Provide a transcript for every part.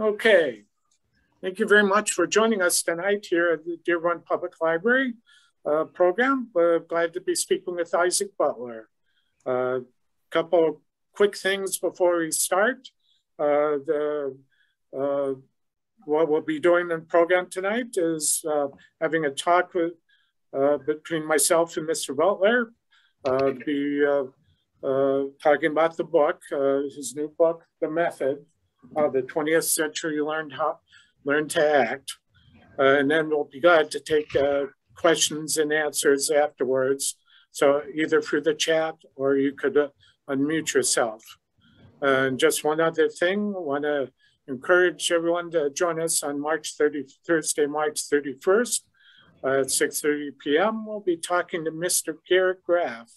Okay. Thank you very much for joining us tonight here at the Dearborn Public Library uh, program. We're glad to be speaking with Isaac Butler. A uh, couple quick things before we start. Uh, the uh, what we'll be doing in the program tonight is uh, having a talk with uh, between myself and Mr. Butler. Be talking about the book, his new book, The Method, Uh, the 20th Century Learned How Learn to Act. Uh, and then we'll be glad to take uh, questions and answers afterwards. So either through the chat or you could unmute yourself. And just one other thing, I want to encourage everyone to join us on March 30, Thursday, March 31st uh, at 6.30 p.m. We'll be talking to Mr. Garrett Graff,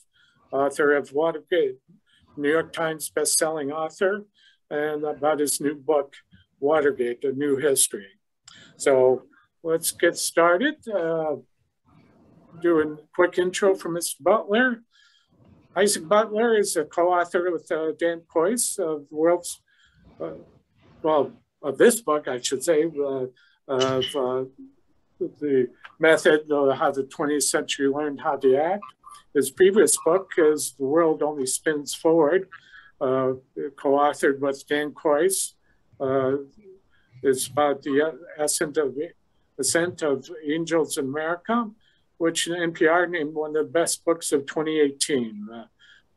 author of Watergate, New York Times bestselling author, and about his new book, Watergate, A New History. So let's get started. Uh, do a quick intro for Mr. Butler. Isaac Butler is a co-author with uh, Dan Kois of the world's uh, well, of this book, I should say, uh, of uh, the method of how the 20th century learned how to act. His previous book is The World Only Spins Forward, uh, co-authored with Dan Kois. Uh, it's about the ascent of, ascent of angels in America, which NPR named one of the best books of 2018. Uh,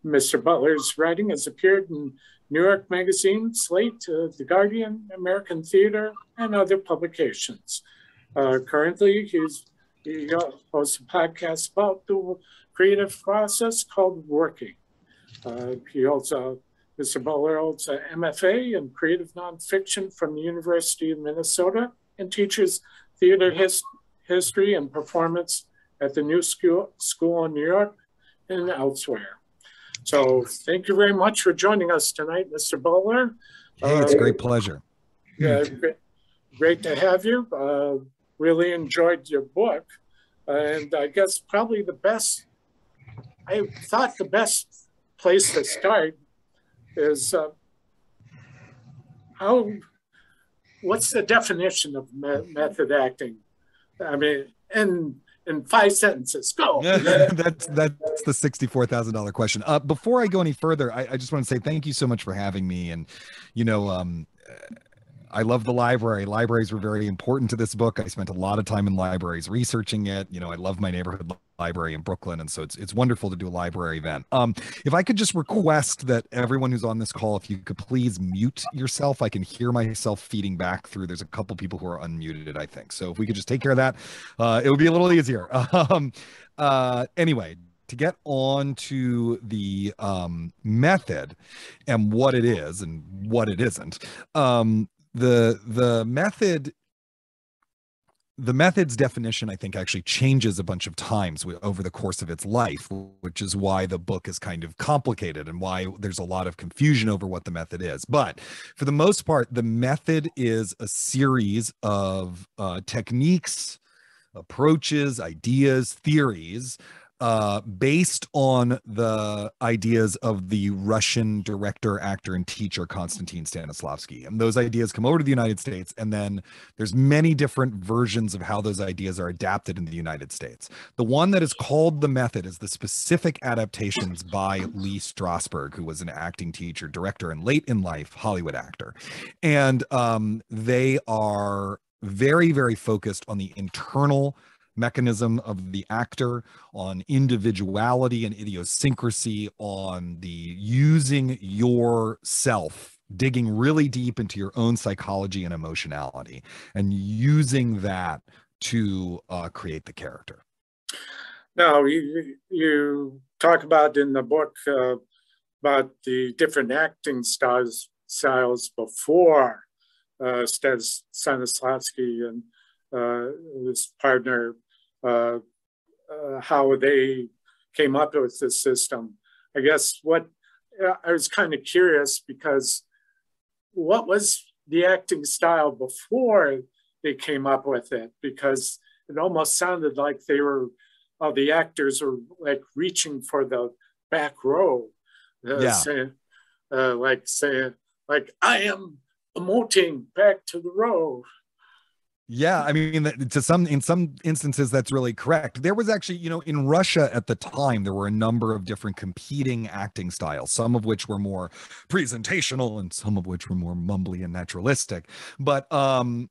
Mr. Butler's writing has appeared in New York Magazine, Slate, uh, The Guardian, American Theater, and other publications. Uh, currently, he's, he hosts a podcast about the creative process called Working. Uh, he also. Butler holds an MFA in creative nonfiction from the University of Minnesota and teaches theater his, history and performance at the New School, School in New York and elsewhere. So thank you very much for joining us tonight, Mr. Butler. Hey, it's a great uh, pleasure. Yeah, great, great to have you. Uh, really enjoyed your book. And I guess probably the best, I thought the best place to start is uh, how, what's the definition of me method acting? I mean, in, in five sentences. Go. that's that's the sixty-four thousand dollar question. Uh, before I go any further, I, I, just want to say thank you so much for having me. And you know, um, I love the library. Libraries were very important to this book. I spent a lot of time in libraries researching it. You know, I love my neighborhood library in Brooklyn, and so it's it's wonderful to do a library event. Um, if I could just request that everyone who's on this call, if you could please mute yourself, I can hear myself feeding back through. There's a couple people who are unmuted, I think. So if we could just take care of that, uh, it would be a little easier. Um, uh, anyway, to get on to the um, method and what it is and what it isn't um, the the method the method's definition i think actually changes a bunch of times over the course of its life which is why the book is kind of complicated and why there's a lot of confusion over what the method is. But for the most part the method is a series of uh, techniques approaches ideas theories uh, based on the ideas of the Russian director, actor, and teacher Konstantin Stanislavski. And those ideas come over to the United States, and then there's many different versions of how those ideas are adapted in the United States. The one that is called the method is the specific adaptations by Lee Strasberg, who was an acting teacher, director, and late in life Hollywood actor. And um, they are very, very focused on the internal mechanism of the actor, on individuality and idiosyncrasy, on the using yourself digging really deep into your own psychology and emotionality and using that to uh, create the character. Now, you, you talk about in the book uh, about the different acting styles, styles before uh, Stanislavski and uh, his partner, how they came up with this system. I guess what I was kind of curious because what was the acting style before they came up with it? Because it almost sounded like they were, uh, the actors were like reaching for the back row. Uh, yeah. Saying, uh, like saying, like, I am emoting back to the road. Yeah, I mean, to some in some instances, that's really correct. There was actually, you know, in Russia at the time, there were a number of different competing acting styles, some of which were more presentational, and some of which were more mumbly and naturalistic. But um,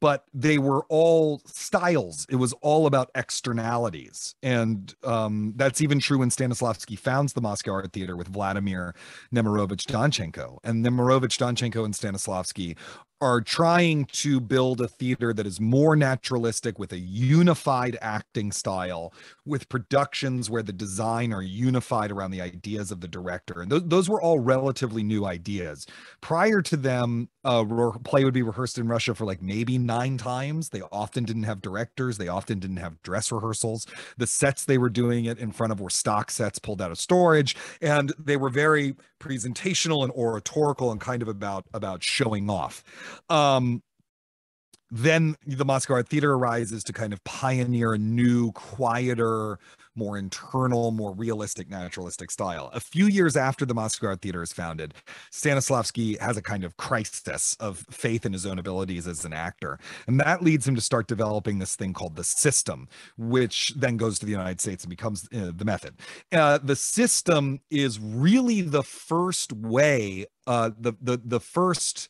but they were all styles. It was all about externalities. And um, that's even true when Stanislavski founds the Moscow Art Theater with Vladimir Nemirovich Danchenko. And Nemirovich Danchenko and Stanislavski are trying to build a theater that is more naturalistic with a unified acting style with productions where the design are unified around the ideas of the director. And th- those were all relatively new ideas. Prior to them uh re- play would be rehearsed in russia for like maybe nine times. They often didn't have directors. They often didn't have dress rehearsals. The sets they were doing it in front of were stock sets pulled out of storage and they were very presentational and oratorical and kind of about about showing off. Um, then the Moscow Art Theater arises to kind of pioneer a new, quieter, more internal, more realistic, naturalistic style. A few years after the Moscow Art Theater is founded, Stanislavski has a kind of crisis of faith in his own abilities as an actor. And that leads him to start developing this thing called the system, which then goes to the United States and becomes uh, the method. Uh, the system is really the first way, uh, the, the, the first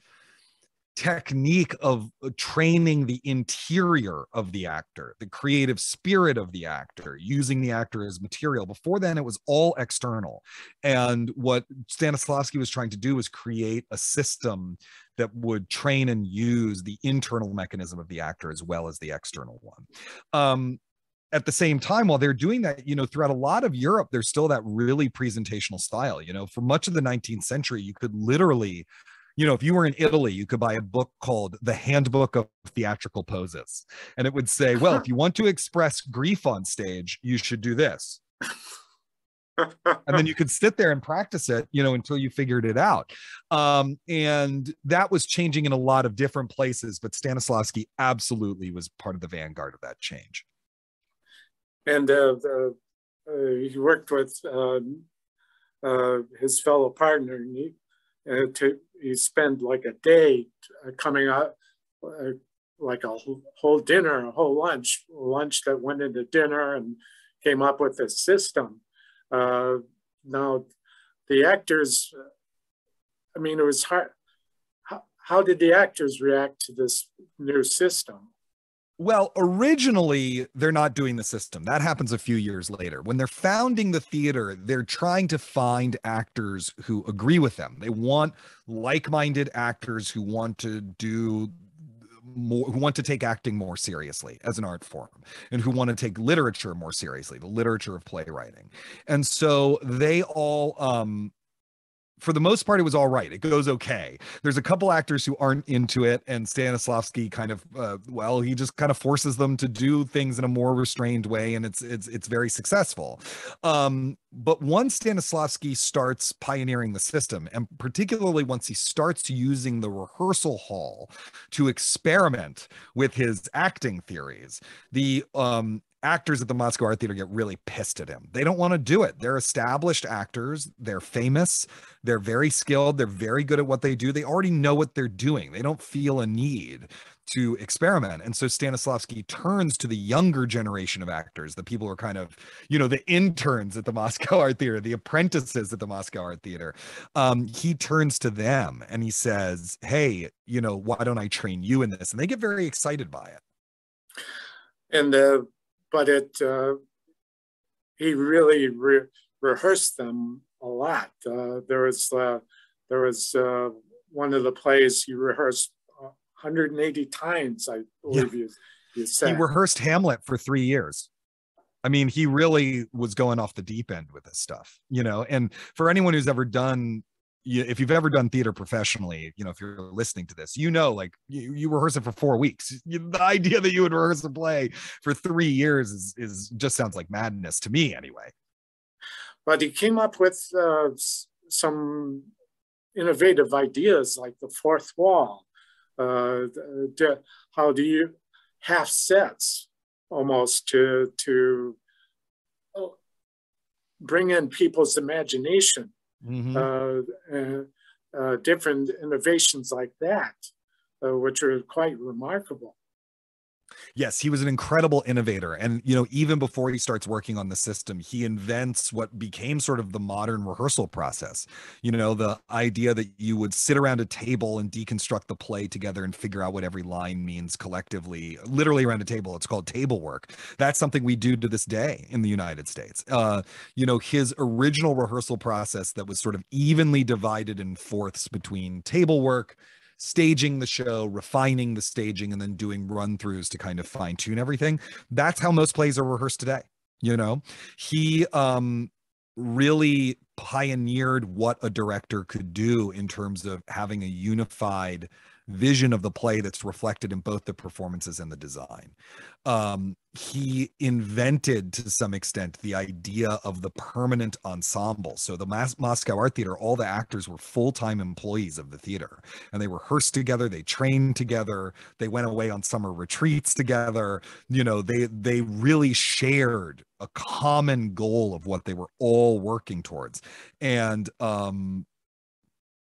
technique of uh, training the interior of the actor, the creative spirit of the actor, using the actor as material. Before then, it was all external. And what Stanislavski was trying to do was create a system that would train and use the internal mechanism of the actor as well as the external one. Um, at the same time while they're doing that you know throughout a lot of europe there's still that really presentational style you know for much of the 19th century you could literally you know, if you were in Italy, you could buy a book called The Handbook of Theatrical Poses. And it would say, well, if you want to express grief on stage, you should do this. and then you could sit there and practice it, you know, until you figured it out. Um, and that was changing in a lot of different places, but Stanislavski absolutely was part of the vanguard of that change. And uh, uh, he worked with uh, uh his fellow partner uh, to you spend like a day uh, coming up, uh, like a whole dinner, a whole lunch, lunch that went into dinner and came up with a system. Uh, now, the actors, I mean, it was hard. How, how did the actors react to this new system? Well, originally, they're not doing the system. That happens a few years later. When they're founding the theater, they're trying to find actors who agree with them. They want like minded actors who want to do more who want to take acting more seriously as an art form and who want to take literature more seriously the literature of playwriting and so they all um for the most part, it was all right. It goes okay. There's a couple actors who aren't into it, and Stanislavski kind of, uh, well, he just kind of forces them to do things in a more restrained way, and it's it's it's very successful. Um, but once Stanislavski starts pioneering the system, and particularly once he starts using the rehearsal hall to experiment with his acting theories, the um, actors at the Moscow Art Theater get really pissed at him. They don't want to do it. They're established actors. They're famous. They're very skilled. They're very good at what they do. They already know what they're doing. They don't feel a need to experiment. And so Stanislavski turns to the younger generation of actors, the people who are kind of, you know, the interns at the Moscow Art Theater, the apprentices at the Moscow Art Theater. Um, he turns to them and he says, Hey, you know, why don't I train you in this? And they get very excited by it. And uh, but it uh, he really re- rehearsed them a lot. Uh, there was uh, there was uh, one of the plays he rehearsed 180 times, I believe yeah. you, you said. He rehearsed Hamlet for three years. I mean, he really was going off the deep end with this stuff, you know. And for anyone who's ever done you, if you've ever done theater professionally, you know, if you're listening to this, you know, like you, you rehearse it for four weeks. You, the idea that you would rehearse a play for three years is, is just sounds like madness to me, anyway. But he came up with uh, some innovative ideas like the fourth wall. Uh, how do you half sets almost to to uh, bring in people's imagination Mm-hmm. Uh, uh, different innovations like that, uh, which are quite remarkable. Yes, he was an incredible innovator. And, you know, even before he starts working on the system, he invents what became sort of the modern rehearsal process. You know, the idea that you would sit around a table and deconstruct the play together and figure out what every line means collectively, literally around a table. It's called table work. That's something we do to this day in the United States. Uh, you know, his original rehearsal process that was sort of evenly divided in fourths between table work staging the show, refining the staging, and then doing run throughs to kind of fine tune everything. That's how most plays are rehearsed today. You know, he um, really pioneered what a director could do in terms of having a unified vision of the play that's reflected in both the performances and the design. Um, he invented to some extent the idea of the permanent ensemble. So the Mas- Moscow Art Theater, all the actors were full-time employees of the theater and they rehearsed together, they trained together, they went away on summer retreats together. You know, they they really shared a common goal of what they were all working towards. And um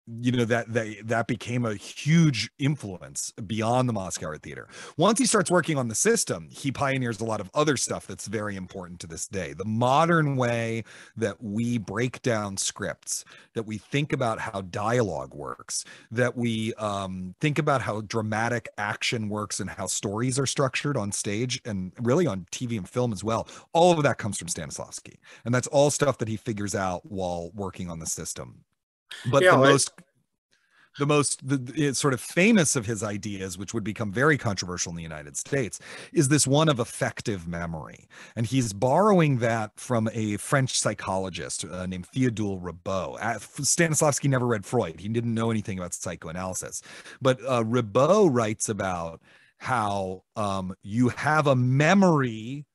you know that that that became a huge influence beyond the Moscow Art Theater. Once he starts working on the system, he pioneers a lot of other stuff that's very important to this day. The modern way that we break down scripts, that we think about how dialogue works, that we um, think about how dramatic action works and how stories are structured on stage and really on TV and film as well. All of that comes from Stanislavski, and that's all stuff that he figures out while working on the system. But yeah, the most the most the, the, sort of famous of his ideas which would become very controversial in the united states is this one of affective memory. And he's borrowing that from a french psychologist uh, named theodule ribot. Uh, stanislavski never read freud. He didn't know anything about psychoanalysis. But uh, ribot writes about how um, you have a memory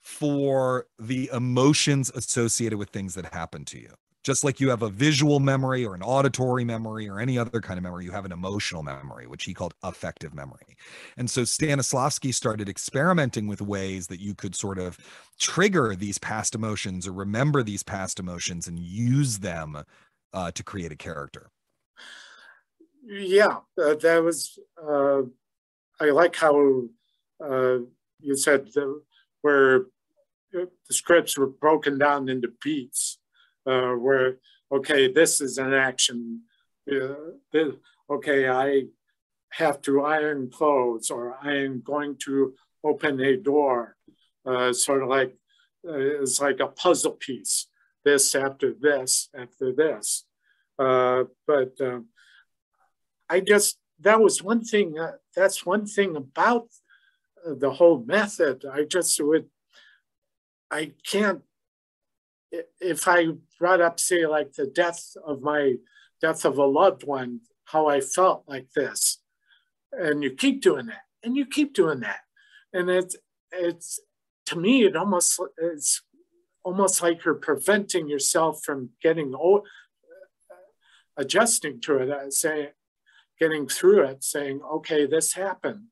for the emotions associated with things that happen to you just like you have a visual memory or an auditory memory or any other kind of memory, you have an emotional memory, which he called affective memory. And so Stanislavski started experimenting with ways that you could sort of trigger these past emotions or remember these past emotions and use them uh, to create a character. Yeah, uh, that was, uh, I like how uh, you said where uh, the scripts were broken down into beats uh, where, okay, this is an action. Uh, this, okay, I have to iron clothes or I am going to open a door. Uh, sort of like, uh, it's like a puzzle piece. This after this after this. Uh, but um, I just, that was one thing, uh, that's one thing about the whole method. I just would, I can't if I brought up, say, like the death of my death of a loved one, how I felt like this, and you keep doing that, and you keep doing that, and it's it's to me it almost it's almost like you're preventing yourself from getting old, adjusting to it, uh, saying, getting through it, saying, okay, this happened,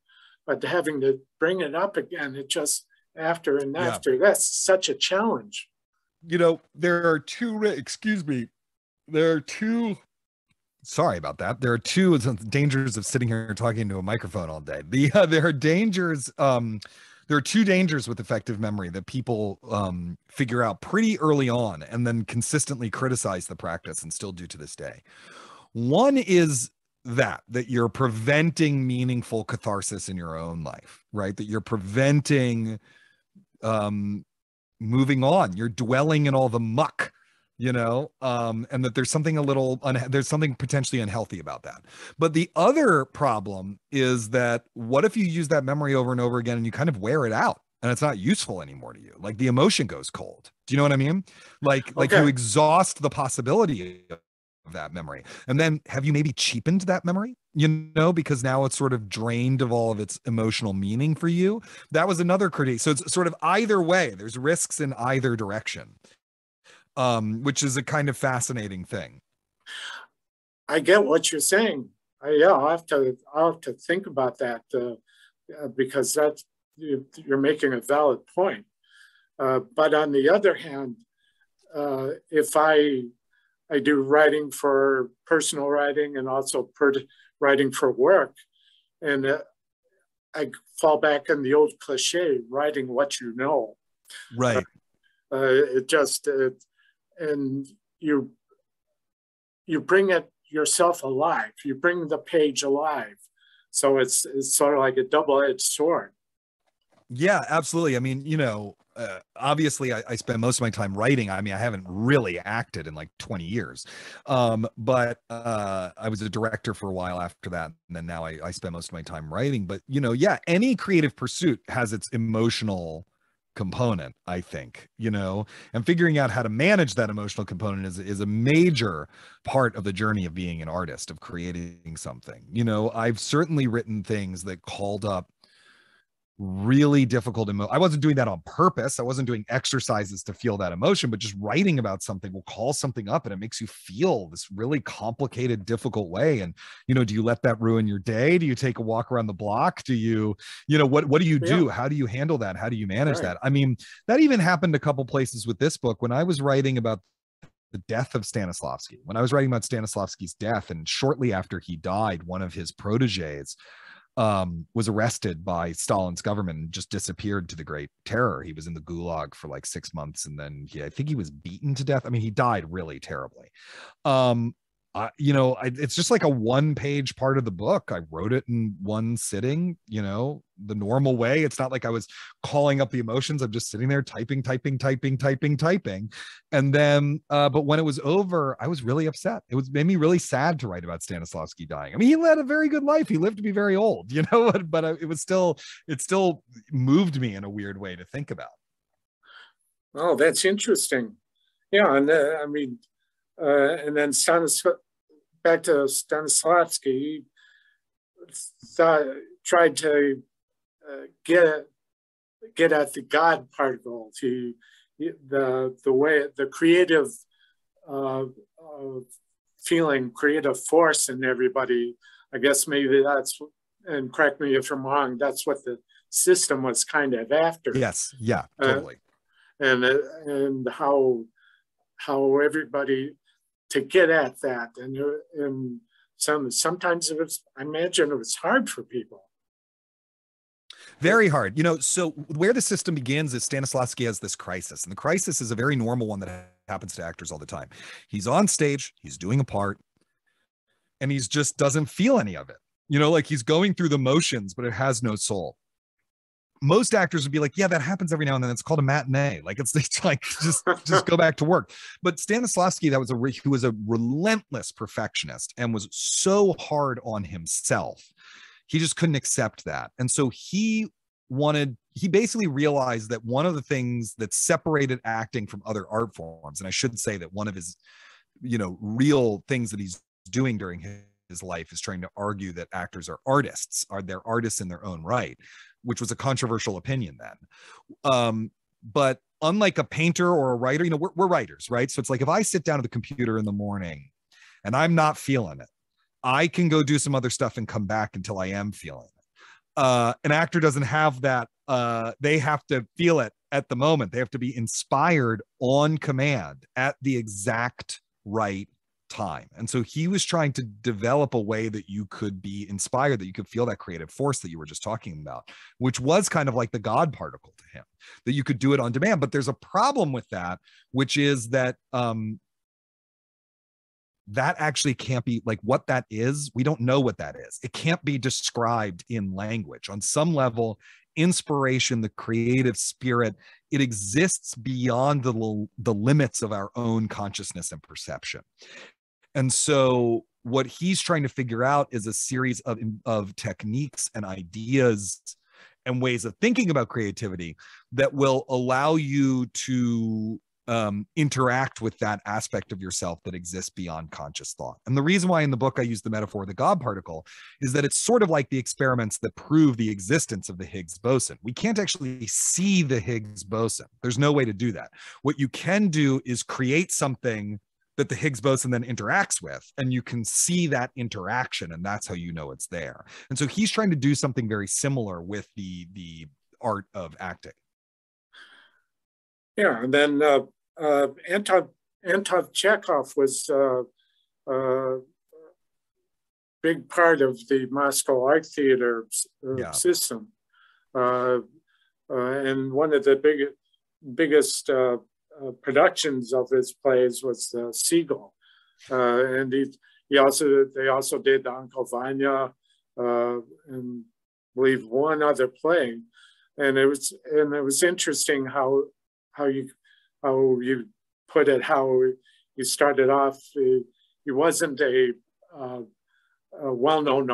but having to bring it up again, it just after and after, yeah. that's such a challenge you know, there are two, excuse me, there are two, sorry about that. There are two dangers of sitting here talking to a microphone all day. The, uh, there are dangers, um, there are two dangers with affective memory that people um, figure out pretty early on and then consistently criticize the practice and still do to this day. One is that that you're preventing meaningful catharsis in your own life, right? That you're preventing um moving on. You're dwelling in all the muck you know um and that there's something a little un- there's something potentially unhealthy about that. But the other problem is that what if you use that memory over and over again and you kind of wear it out and it's not useful anymore to you? Like the emotion goes cold. Do you know what i mean? Like like you exhaust the possibility of that memory. And then have you maybe cheapened that memory? You know, because now it's sort of drained of all of its emotional meaning for you. That was another critique. So it's sort of either way. There's risks in either direction, um, which is a kind of fascinating thing. I get what you're saying. I, yeah, I'll have to. I'll have to think about that uh, because that's you're making a valid point. Uh, but on the other hand, uh, if I I do writing for personal writing and also per, writing for work. And uh, I fall back on the old cliche, writing what you know. Right. Uh, it just, it, and you, you bring it yourself alive. You bring the page alive. So it's, it's sort of like a double-edged sword. Yeah, absolutely. I mean, you know, uh, obviously I, I, spend most of my time writing. I mean, I haven't really acted in like 20 years. Um, but uh, I was a director for a while after that. And then now I, I spend most of my time writing. But, you know, yeah, any creative pursuit has its emotional component i think you know and figuring out how to manage that emotional component is is a major part of the journey of being an artist of creating something you know i've certainly written things that called up really difficult emo- I wasn't doing that on purpose. I wasn't doing exercises to feel that emotion, but just writing about something will call something up and it makes you feel this really complicated, difficult way. And you know, do you let that ruin your day? Do you take a walk around the block? Do you, you know, what what do you do? Yeah. How do you handle that? How do you manage right. that? I mean, that even happened a couple places with this book when I was writing about the death of Stanislavski. When I was writing about Stanislavski's death, and shortly after he died, one of his proteges um, was arrested by Stalin's government and just disappeared to the Great Terror. He was in the Gulag for like six months, and then he, I think he was beaten to death. I mean, he died really terribly. Um, uh, you know, I, it's just like a one page part of the book. I wrote it in one sitting, you know, the normal way. It's not like I was calling up the emotions. I'm just sitting there typing, typing, typing, typing, typing. And then, uh, but when it was over, I was really upset. It was made me really sad to write about Stanislavski dying. I mean, he led a very good life. He lived to be very old, you know, but, but it was still, it still moved me in a weird way to think about. Oh, that's interesting. Yeah. And uh, I mean, uh, and then Stanis, back to Stanislavski, thought, tried to uh, get get at the God particle, to the the way the creative uh, uh, feeling, creative force in everybody. I guess maybe that's and correct me if I'm wrong. That's what the system was kind of after. Yes. Yeah. Uh, totally. and uh, and how how everybody to get at that. And, and some, sometimes it was, I imagine it was hard for people. Very hard. You know, so where the system begins is Stanislavski has this crisis, and the crisis is a very normal one that happens to actors all the time. He's on stage, he's doing a part, and he's just doesn't feel any of it. You know, like he's going through the motions, but it has no soul most actors would be like, yeah, that happens every now and then. It's called a matinee. Like it's, it's like just just go back to work. But Stanislavski, that was a who was a relentless perfectionist and was so hard on himself. He just couldn't accept that, and so he wanted. He basically realized that one of the things that separated acting from other art forms, and I should say that one of his, you know, real things that he's doing during his his life is trying to argue that actors are artists, are they're artists in their own right which was a controversial opinion then. Um, but unlike a painter or a writer, you know, we're, we're writers, right? So it's like if I sit down at the computer in the morning and I'm not feeling it, I can go do some other stuff and come back until I am feeling it. Uh, an actor doesn't have that. Uh, they have to feel it at the moment. They have to be inspired on command at the exact right time. And so he was trying to develop a way that you could be inspired, that you could feel that creative force that you were just talking about, which was kind of like the God particle to him, that you could do it on demand. But there's a problem with that, which is that um, that actually can't be like what that is. We don't know what that is. It can't be described in language. On some level, inspiration, the creative spirit, it exists beyond the, the limits of our own consciousness and perception. And so what he's trying to figure out is a series of, of techniques and ideas and ways of thinking about creativity that will allow you to um, interact with that aspect of yourself that exists beyond conscious thought. And the reason why in the book I use the metaphor of the God particle is that it's sort of like the experiments that prove the existence of the Higgs boson. We can't actually see the Higgs boson. There's no way to do that. What you can do is create something that the Higgs boson then interacts with. And you can see that interaction, and that's how you know it's there. And so he's trying to do something very similar with the the art of acting. Yeah, and then uh, uh, Anton Anton Chekhov was a uh, uh, big part of the Moscow Art Theater uh, yeah. system. Uh, and one of the big, biggest productions of his plays was the Seagull. and he, he also, they also did the Uncle Vanya and I believe one other play. And it was, and it was interesting how, how you, how you put it, how you started off. He, he wasn't a, uh, a well-known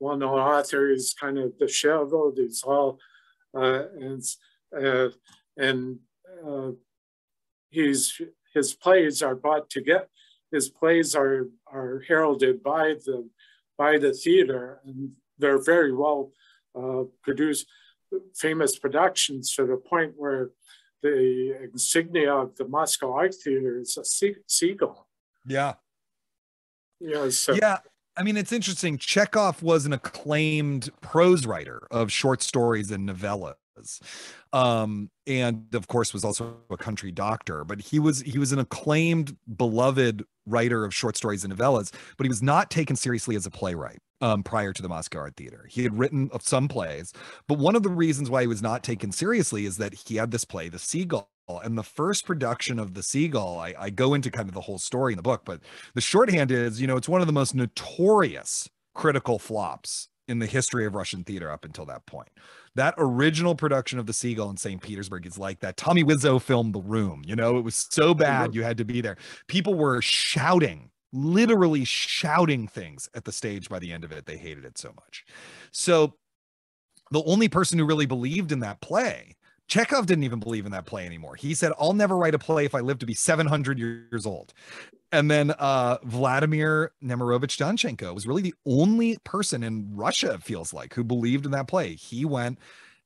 well-known author. He's kind of disheveled. He's all uh, and uh, and uh, he's his plays are bought to get. His plays are are heralded by the by the theater, and they're very well uh, produced, famous productions to the point where the insignia of the Moscow Art Theater is a sea- seagull. Yeah. Yeah. So. Yeah. I mean, it's interesting. Chekhov was an acclaimed prose writer of short stories and novellas. Um, and of course was also a country doctor, but he was he was an acclaimed, beloved writer of short stories and novellas, but he was not taken seriously as a playwright um, prior to the Moscow Art Theater. He had written some plays, but one of the reasons why he was not taken seriously is that he had this play, The Seagull. And the first production of The Seagull, I, I go into kind of the whole story in the book, but the shorthand is, you know, it's one of the most notorious critical flops in the history of Russian theater up until that point. That original production of The Seagull in St. Petersburg is like that Tommy Wiseau film The Room. You know, it was so bad you had to be there. People were shouting literally shouting things at the stage by the end of it. They hated it so much. So the only person who really believed in that play, Chekhov didn't even believe in that play anymore. He said, I'll never write a play if I live to be 700 years old. And then uh, Vladimir Nemirovich Danchenko was really the only person in Russia, it feels like, who believed in that play. He went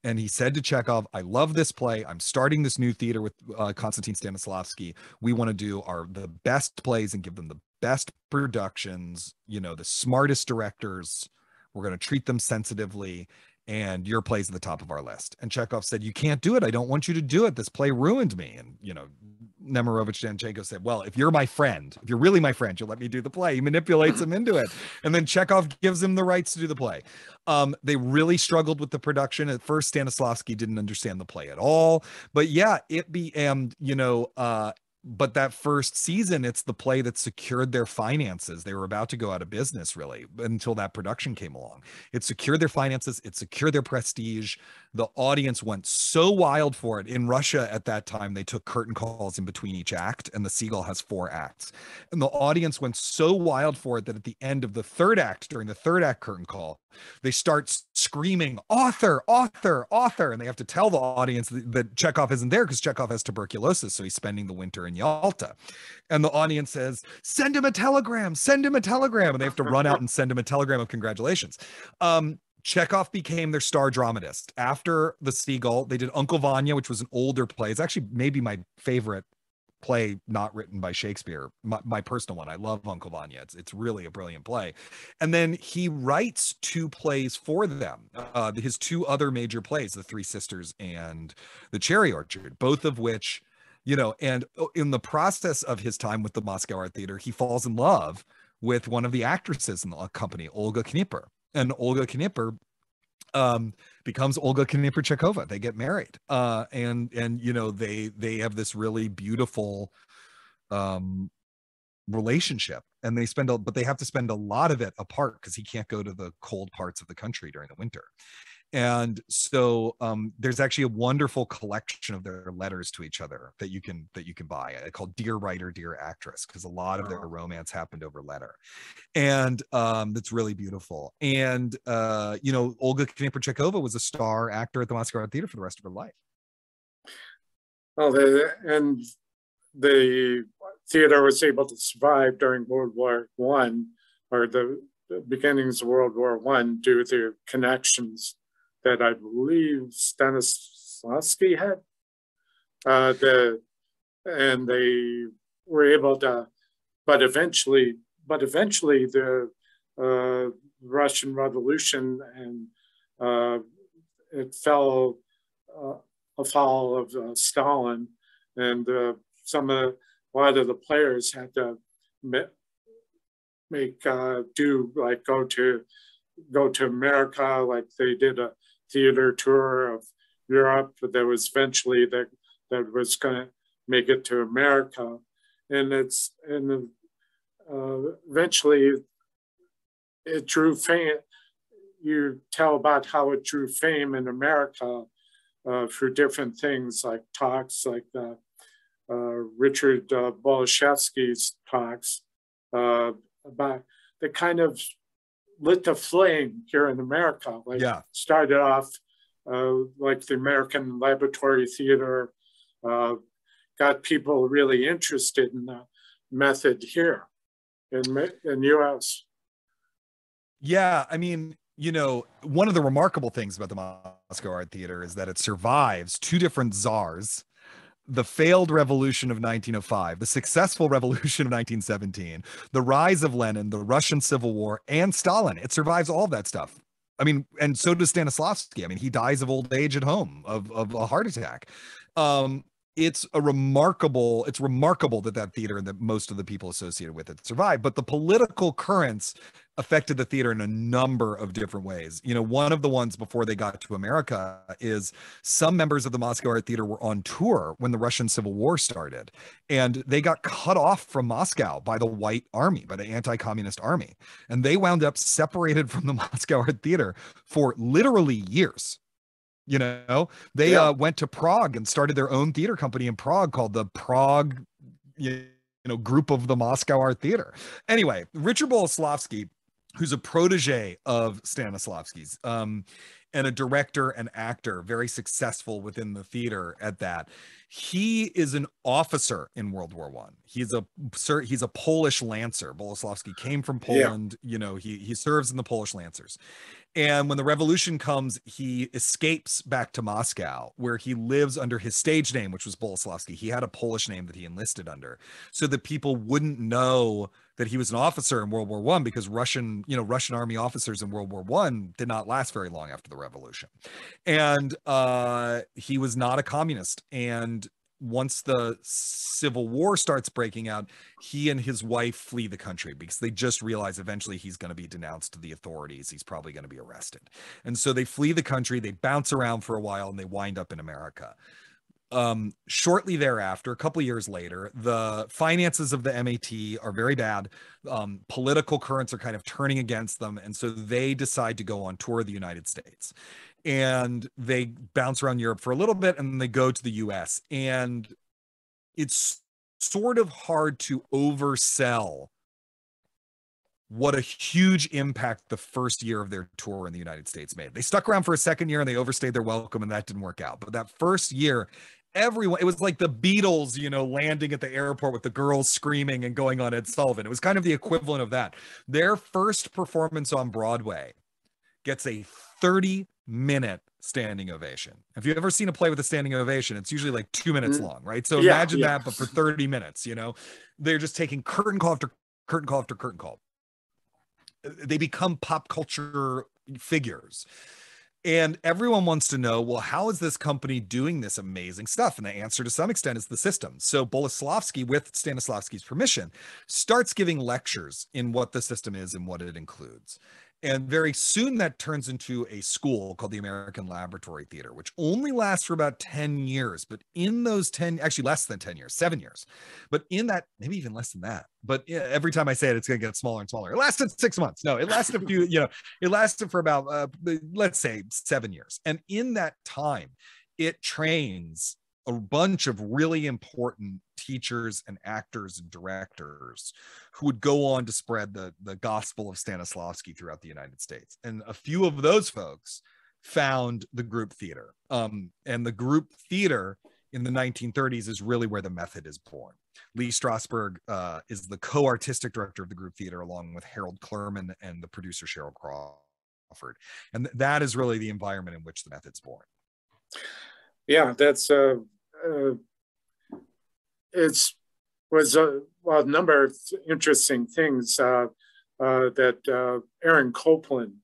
and he said to Chekhov, I love this play. I'm starting this new theater with uh, Konstantin Stanislavski. We want to do our the best plays and give them the best productions, you know, the smartest directors. We're going to treat them sensitively. And your play's at the top of our list. And Chekhov said, You can't do it. I don't want you to do it. This play ruined me. And, you know, Nemirovich Danchenko said, Well, if you're my friend, if you're really my friend, you'll let me do the play. He manipulates him into it. And then Chekhov gives him the rights to do the play. Um, they really struggled with the production. At first, Stanislavski didn't understand the play at all. But yeah, it be and you know, uh, but that first season it's the play that secured their finances. They were about to go out of business really until that production came along. It secured their finances it secured their prestige the audience went so wild for it in russia at that time they took curtain calls in between each act and the seagull has four acts and the audience went so wild for it that at the end of the third act during the third act curtain call they start screaming author author author and they have to tell the audience that, chekhov isn't there because chekhov has tuberculosis so he's spending the winter in Yalta. And the audience says, send him a telegram, send him a telegram. And they have to run out and send him a telegram of congratulations. Um, Chekhov became their star dramatist. After The Seagull, they did Uncle Vanya, which was an older play. It's actually maybe my favorite play not written by Shakespeare, my, my, personal one. I love Uncle Vanya. It's, it's really a brilliant play. And then he writes two plays for them, uh, his two other major plays, The Three Sisters and The Cherry Orchard, both of which you know, and oh, in the process of his time with the Moscow Art Theater, he falls in love with one of the actresses in the company, Olga Knipper. And Olga Knipper um becomes Olga Knipper They get married. Uh and and you know they they have this really beautiful um relationship. And they spend a but they have to spend a lot of it apart because he can't go to the cold parts of the country during the winter and so um, there's actually a wonderful collection of their letters to each other that you can that you can buy uh, called dear writer dear actress because a lot of their oh. romance happened over letter. And um, that's really beautiful. And uh, you know olga knipper was a star actor at the moscow art theater for the rest of her life. Well the, and the theater was able to survive during world war one or the beginnings of world war one due to connections that I believe Stanislavski had. Uh, the, and they were able to, but eventually, but eventually the uh, Russian Revolution and uh, it fell uh, a fall of uh, Stalin and uh, some of a lot of the players had to make do like go to go to America, like they did a theater tour of Europe. That was eventually that that was going to make it to America, and it's and uh, eventually it drew fame. You tell about how it drew fame in America uh, for different things like talks like the, uh, Richard uh, Boleslavsky's talks uh, about the kind of lit the flame here in America. Like yeah. started off uh, like the American Laboratory Theater, uh, got people really interested in the method here in in U.S. Yeah, I mean, you know, one of the remarkable things about the Moscow Art Theater is that it survives two different czars the failed revolution of 1905, the successful revolution of 1917, the rise of Lenin, the Russian Civil War, and Stalin. It survives all that stuff. I mean, and so does Stanislavski. I mean, he dies of old age at home of, of a heart attack. Um, it's a remarkable it's remarkable that that theater and that most of the people associated with it survived but the political currents affected the theater in a number of different ways. You know one of the ones before they got to america is some members of the moscow art theater were on tour when the russian civil war started and they got cut off from moscow by the white army by the anti-communist army and they wound up separated from the moscow art theater for literally years. You know they yeah. uh, went to prague and started their own theater company in prague called the prague you know group of the moscow art theater. Anyway richard boleslavsky who's a protege of stanislavski's. Um, and a director and actor very successful within the theater at that he is an officer in world war one he's a sir he's a polish lancer boleslavsky came from poland yeah. you know he he serves in the polish lancers and when the revolution comes, he escapes back to Moscow, where he lives under his stage name, which was Boleslavsky. He had a Polish name that he enlisted under, so that people wouldn't know that he was an officer in World War One, because Russian, you know, Russian army officers in World War One did not last very long after the revolution, and uh, he was not a communist. And once the civil war starts breaking out, he and his wife flee the country because they just realize eventually he's going to be denounced to the authorities. He's probably going to be arrested. And so they flee the country, they bounce around for a while, and they wind up in America. Um, shortly thereafter, a couple years later, the finances of the MAT are very bad. Um, political currents are kind of turning against them. And so they decide to go on tour of the United States and they bounce around Europe for a little bit and they go to the US. And it's sort of hard to oversell what a huge impact the first year of their tour in the United States made. They stuck around for a second year and they overstayed their welcome and that didn't work out. But that first year, everyone it was like the Beatles, you know, landing at the airport with the girls screaming and going on Ed Sullivan. It was kind of the equivalent of that. Their first performance on Broadway gets a 30 minute standing ovation. if you've ever seen a play with a standing ovation? It's usually like two minutes mm. long, right? So yeah, imagine yeah. that, but for 30 minutes, you know, they're just taking curtain call after curtain call after curtain call. They become pop culture figures. And everyone wants to know, well, how is this company doing this amazing stuff? And the answer to some extent is the system. So Boleslavsky, with Stanislavsky's permission, starts giving lectures in what the system is and what it includes. And very soon that turns into a school called the American Laboratory Theater, which only lasts for about 10 years. But in those 10, actually less than 10 years, seven years. But in that, maybe even less than that. But every time I say it, it's going to get smaller and smaller. It lasted six months. No, it lasted a few, you know, it lasted for about, uh, let's say, seven years. And in that time, it trains a bunch of really important teachers and actors and directors who would go on to spread the, the gospel of Stanislavski throughout the United States. And a few of those folks found the group theater. Um, and the group theater in the 1930s is really where the method is born. Lee Strasberg uh, is the co-artistic director of the group theater, along with Harold Clurman and the producer Cheryl Crawford. And th- that is really the environment in which the method's born. Yeah, that's uh, uh, it's was a, well, a number of interesting things uh, uh, that uh, Aaron Copland,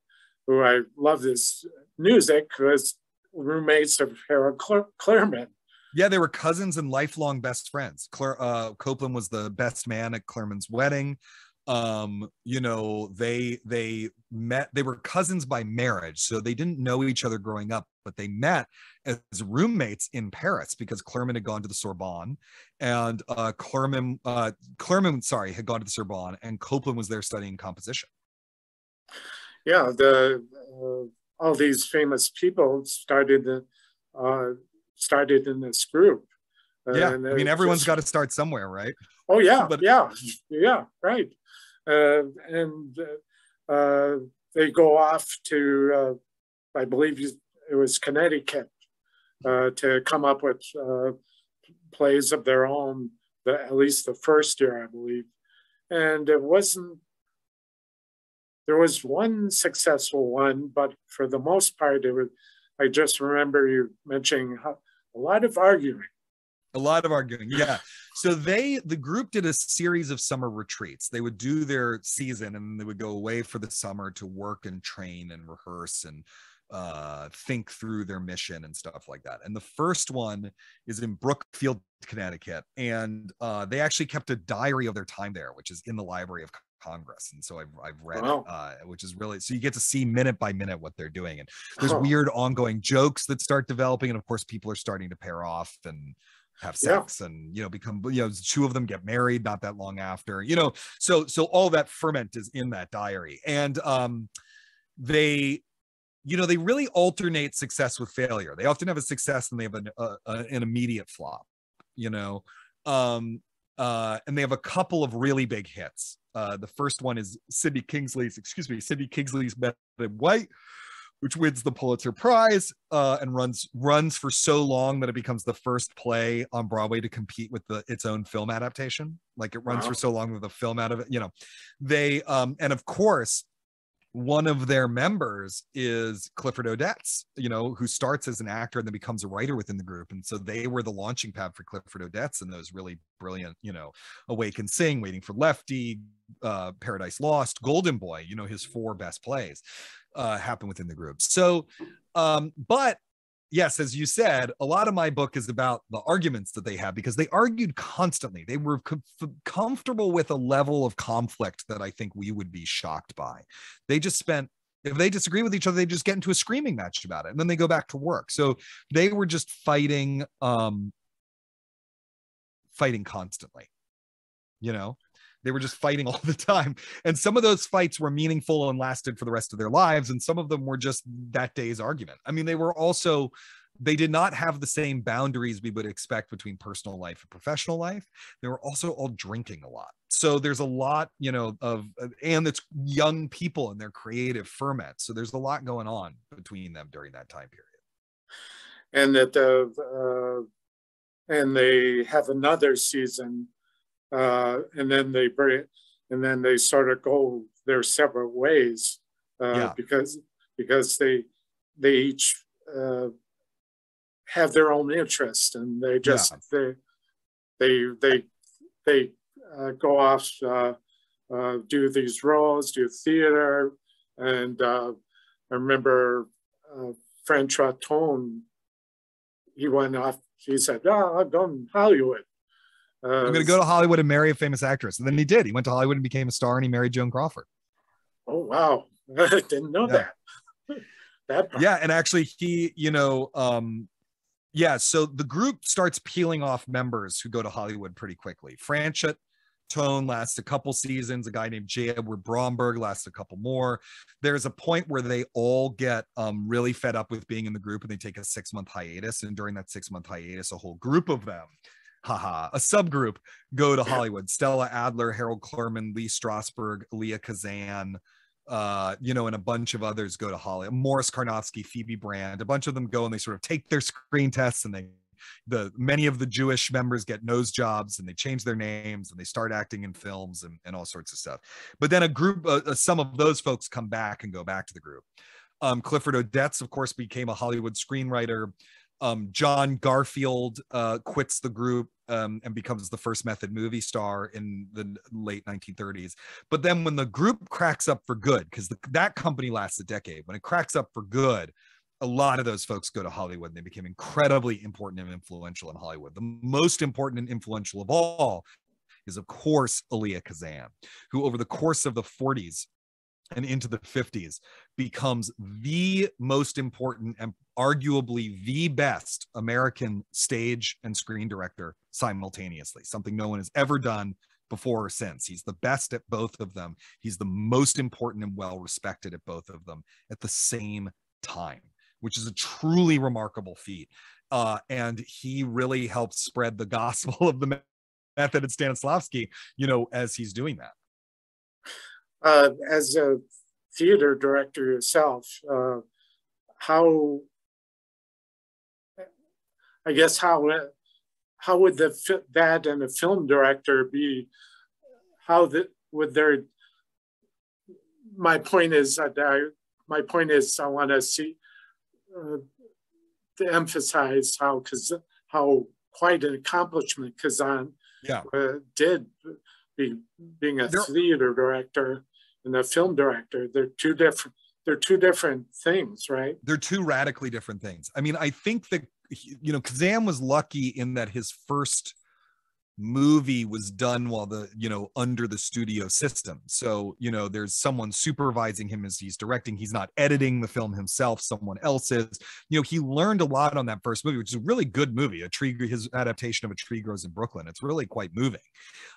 who I love his music, was roommates of Harold Clurman. Yeah, they were cousins and lifelong best friends. Claire, uh, Copland was the best man at Clurman's wedding um you know they they met they were cousins by marriage so they didn't know each other growing up but they met as roommates in paris because Clurman had gone to the sorbonne and uh clermont uh Clurman sorry had gone to the sorbonne and Copland was there studying composition. Yeah the uh, all these famous people started uh started in this group yeah i mean everyone's got to start somewhere right oh yeah but yeah yeah right uh, and uh, they go off to, uh, I believe it was Connecticut, to come up with plays of their own. The, at least the first year, I believe, and it wasn't there was one successful one, but for the most part, it was. I just remember you mentioning how, a lot of arguing. A lot of arguing, yeah so they the group did a series of summer retreats they would do their season and they would go away for the summer to work and train and rehearse and uh, think through their mission and stuff like that. And the first one is in Brookfield, Connecticut, and uh, they actually kept a diary of their time there, which is in the Library of Congress. And so I've, I've read wow. it, uh, which is really so you get to see minute by minute what they're doing. And there's weird ongoing jokes that start developing, and of course, people are starting to pair off and have sex yeah. and you know become you know two of them get married not that long after you know so so all that ferment is in that diary. And um they you know they really alternate success with failure. They often have a success and they have an, uh, an immediate flop you know? Um uh and they have a couple of really big hits. Uh the first one is sidney kingsley's excuse me sidney kingsley's men in white which wins the Pulitzer Prize uh, and runs runs for so long that it becomes the first play on Broadway to compete with the its own film adaptation. Like it runs wow. for so long with a film out of it. You know, they um, and of course one of their members is Clifford Odets, you know, who starts as an actor and then becomes a writer within the group. And so they were the launching pad for Clifford Odets and those really brilliant, you know, Awake and Sing, Waiting for Lefty, uh, Paradise Lost, Golden Boy, you know, his four best plays uh, happen within the group. So, um, but yes, as you said, a lot of my book is about the arguments that they have because they argued constantly. They were com- comfortable with a level of conflict that I think we would be shocked by. They just spent if they disagree with each other they just get into a screaming match about it and then they go back to work so they were just fighting um fighting constantly you know they were just fighting all the time. And some of those fights were meaningful and lasted for the rest of their lives. And some of them were just that day's argument. I mean, they were also, they did not have the same boundaries we would expect between personal life and professional life. They were also all drinking a lot. So there's a lot, you know, of, and it's young people and their creative ferment. So there's a lot going on between them during that time period. And that the, uh, and they have another season uh, and then they bring, and then they sort of go their separate ways uh, yeah. because because they they each uh, have their own interest and they just yeah. they they they they uh, go off uh, uh, do these roles, do theater, and uh, I remember uh, Franchot Tone. He went off. He said, "Oh, I'm going Hollywood." I'm going to go to Hollywood and marry a famous actress. And then he did. He went to Hollywood and became a star and he married Joan Crawford. Oh, wow. I didn't know yeah. that. that part. Yeah. And actually, he, you know, um, yeah. So the group starts peeling off members who go to Hollywood pretty quickly. Franchot Tone lasts a couple seasons. A guy named J. Edward Bromberg lasts a couple more. There's a point where they all get um, really fed up with being in the group and they take a six month hiatus. And during that six month hiatus, a whole group of them haha, a subgroup go to Hollywood. Stella Adler, Harold Clurman, Lee Strasberg, Elia Kazan, uh, you know, and a bunch of others go to Hollywood. Morris Carnovsky, Phoebe Brand, a bunch of them go and they sort of take their screen tests and they the many of the Jewish members get nose jobs and they change their names and they start acting in films and, and all sorts of stuff. But then a group, uh, uh some of those folks come back and go back to the group. Um, Clifford Odets, of course, became a Hollywood screenwriter. Um, John Garfield uh, quits the group um, and becomes the first method movie star in the late 1930s. But then when the group cracks up for good, because that company lasts a decade, when it cracks up for good, a lot of those folks go to Hollywood and they became incredibly important and influential in Hollywood. The most important and influential of all is, of course, Elia Kazan, who over the course of the 40s and into the 50s becomes the most important and arguably the best American stage and screen director simultaneously, something no one has ever done before or since. He's the best at both of them. He's the most important and well respected at both of them at the same time, which is a truly remarkable feat. Uh, and he really helps spread the gospel of the method at Stanislavski, you know, as he's doing that. Uh, as a theater director yourself, uh, how, I guess, how how would the that and a film director be? How the, would their? My point is that I, my point is I want to see uh, to emphasize how because how quite an accomplishment Kazan yeah. uh, did be, being a theater director and a film director. They're two different. They're two different things, right? They're two radically different things. I mean, I think that you know, Kazan was lucky in that his first movie was done while the you know under the studio system. So you know there's someone supervising him as he's directing. He's not editing the film himself someone else is. You know he learned a lot on that first movie which is a really good movie a tree his adaptation of a tree grows in brooklyn. It's really quite moving.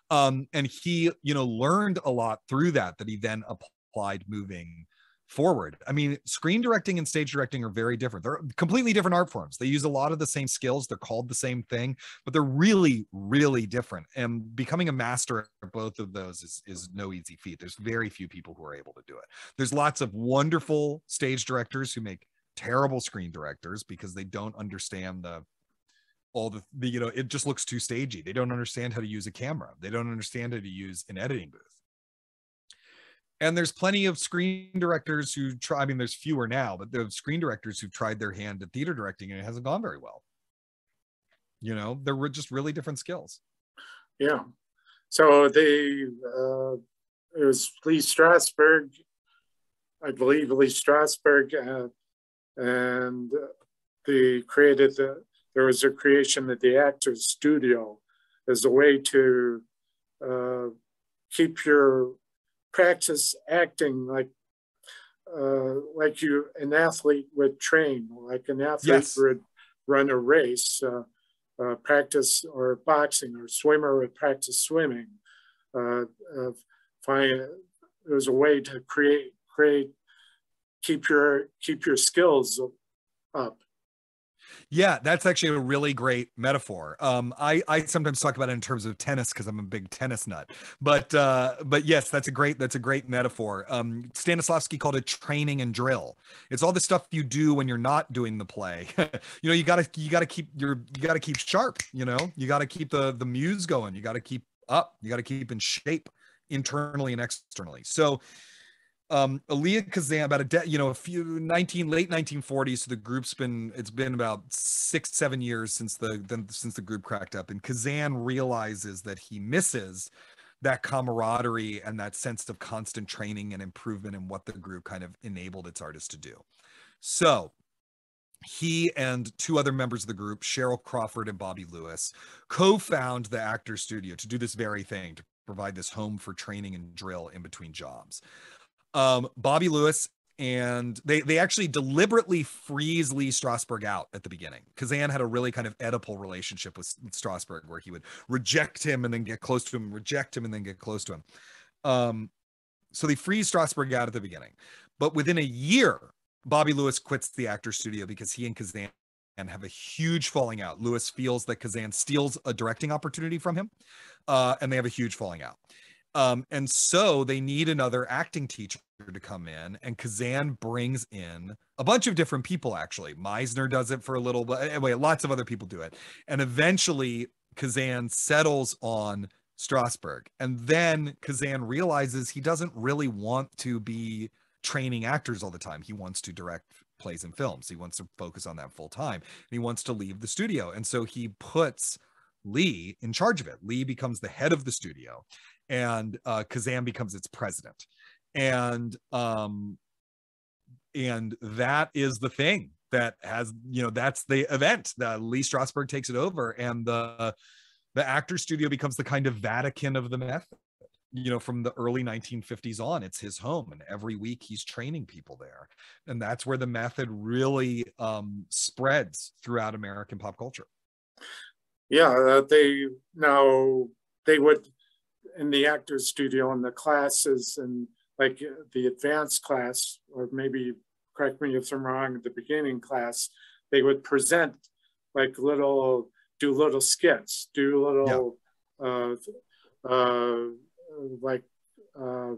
Um and he you know learned a lot through that that he then applied moving forward. I mean, screen directing and stage directing are very different. They're completely different art forms. They use a lot of the same skills. They're called the same thing, but they're really, really different. And becoming a master of both of those is, is no easy feat. There's very few people who are able to do it. There's lots of wonderful stage directors who make terrible screen directors because they don't understand the all the, the you know it just looks too stagey they don't understand how to use a camera they don't understand how to use an editing booth and there's plenty of screen directors who try i mean there's fewer now but there's screen directors who've tried their hand at theater directing and it hasn't gone very well. You know there were just really different skills. Yeah. So they uh it was lee strasberg i believe lee strasberg uh, and they created the there was a creation of the actors studio as a way to uh, keep your practice acting like uh, like you an athlete would train, like an athlete yes. would run a race, uh, uh, practice or boxing, or swimmer would practice swimming. Uh, find it was a way to create create keep your keep your skills up. Yeah, that's actually a really great metaphor. Um, I I sometimes talk about it in terms of tennis because I'm a big tennis nut. But uh, but yes, that's a great that's a great metaphor. Um, Stanislavski called it training and drill. It's all the stuff you do when you're not doing the play. you know, you gotta you gotta keep your you gotta keep sharp. You know, you gotta keep the the muse going. You gotta keep up. You gotta keep in shape internally and externally. So um Elia Kazan about a de- you know a few 19 late 1940s so the group's been it's been about 6 7 years since the then since the group cracked up and Kazan realizes that he misses that camaraderie and that sense of constant training and improvement in what the group kind of enabled its artists to do. So he and two other members of the group, Cheryl Crawford and Bobby Lewis, co-found the Actors Studio to do this very thing, to provide this home for training and drill in between jobs um, Bobby Lewis and they they actually deliberately freeze Lee Strasberg out at the beginning. Kazan had a really kind of Oedipal relationship with, Strasberg, where he would reject him and then get close to him, reject him and then get close to him. Um, so they freeze Strasberg out at the beginning, but within a year, Bobby Lewis quits the actor studio because he and Kazan have a huge falling out. Lewis feels that Kazan steals a directing opportunity from him, uh, and they have a huge falling out. Um, and so they need another acting teacher to come in, and Kazan brings in a bunch of different people. Actually, Meisner does it for a little, but anyway, lots of other people do it. And eventually, Kazan settles on Strasberg, and then Kazan realizes he doesn't really want to be training actors all the time. He wants to direct plays and films. He wants to focus on that full time. And he wants to leave the studio, and so he puts Lee in charge of it. Lee becomes the head of the studio and uh, Kazan becomes its president, and um, and that is the thing. that has you know that's the event that lee strasberg takes it over and the the actor studio becomes the kind of vatican of the method you know from the early 1950s on. It's his home and every week he's training people there. And that's where the method really um, spreads throughout american pop culture. Yeah uh, they now they would in the actors studio in the classes and like the advanced class or maybe correct me if i'm wrong the beginning class they would present like little do little skits do little yeah. uh, uh, like uh,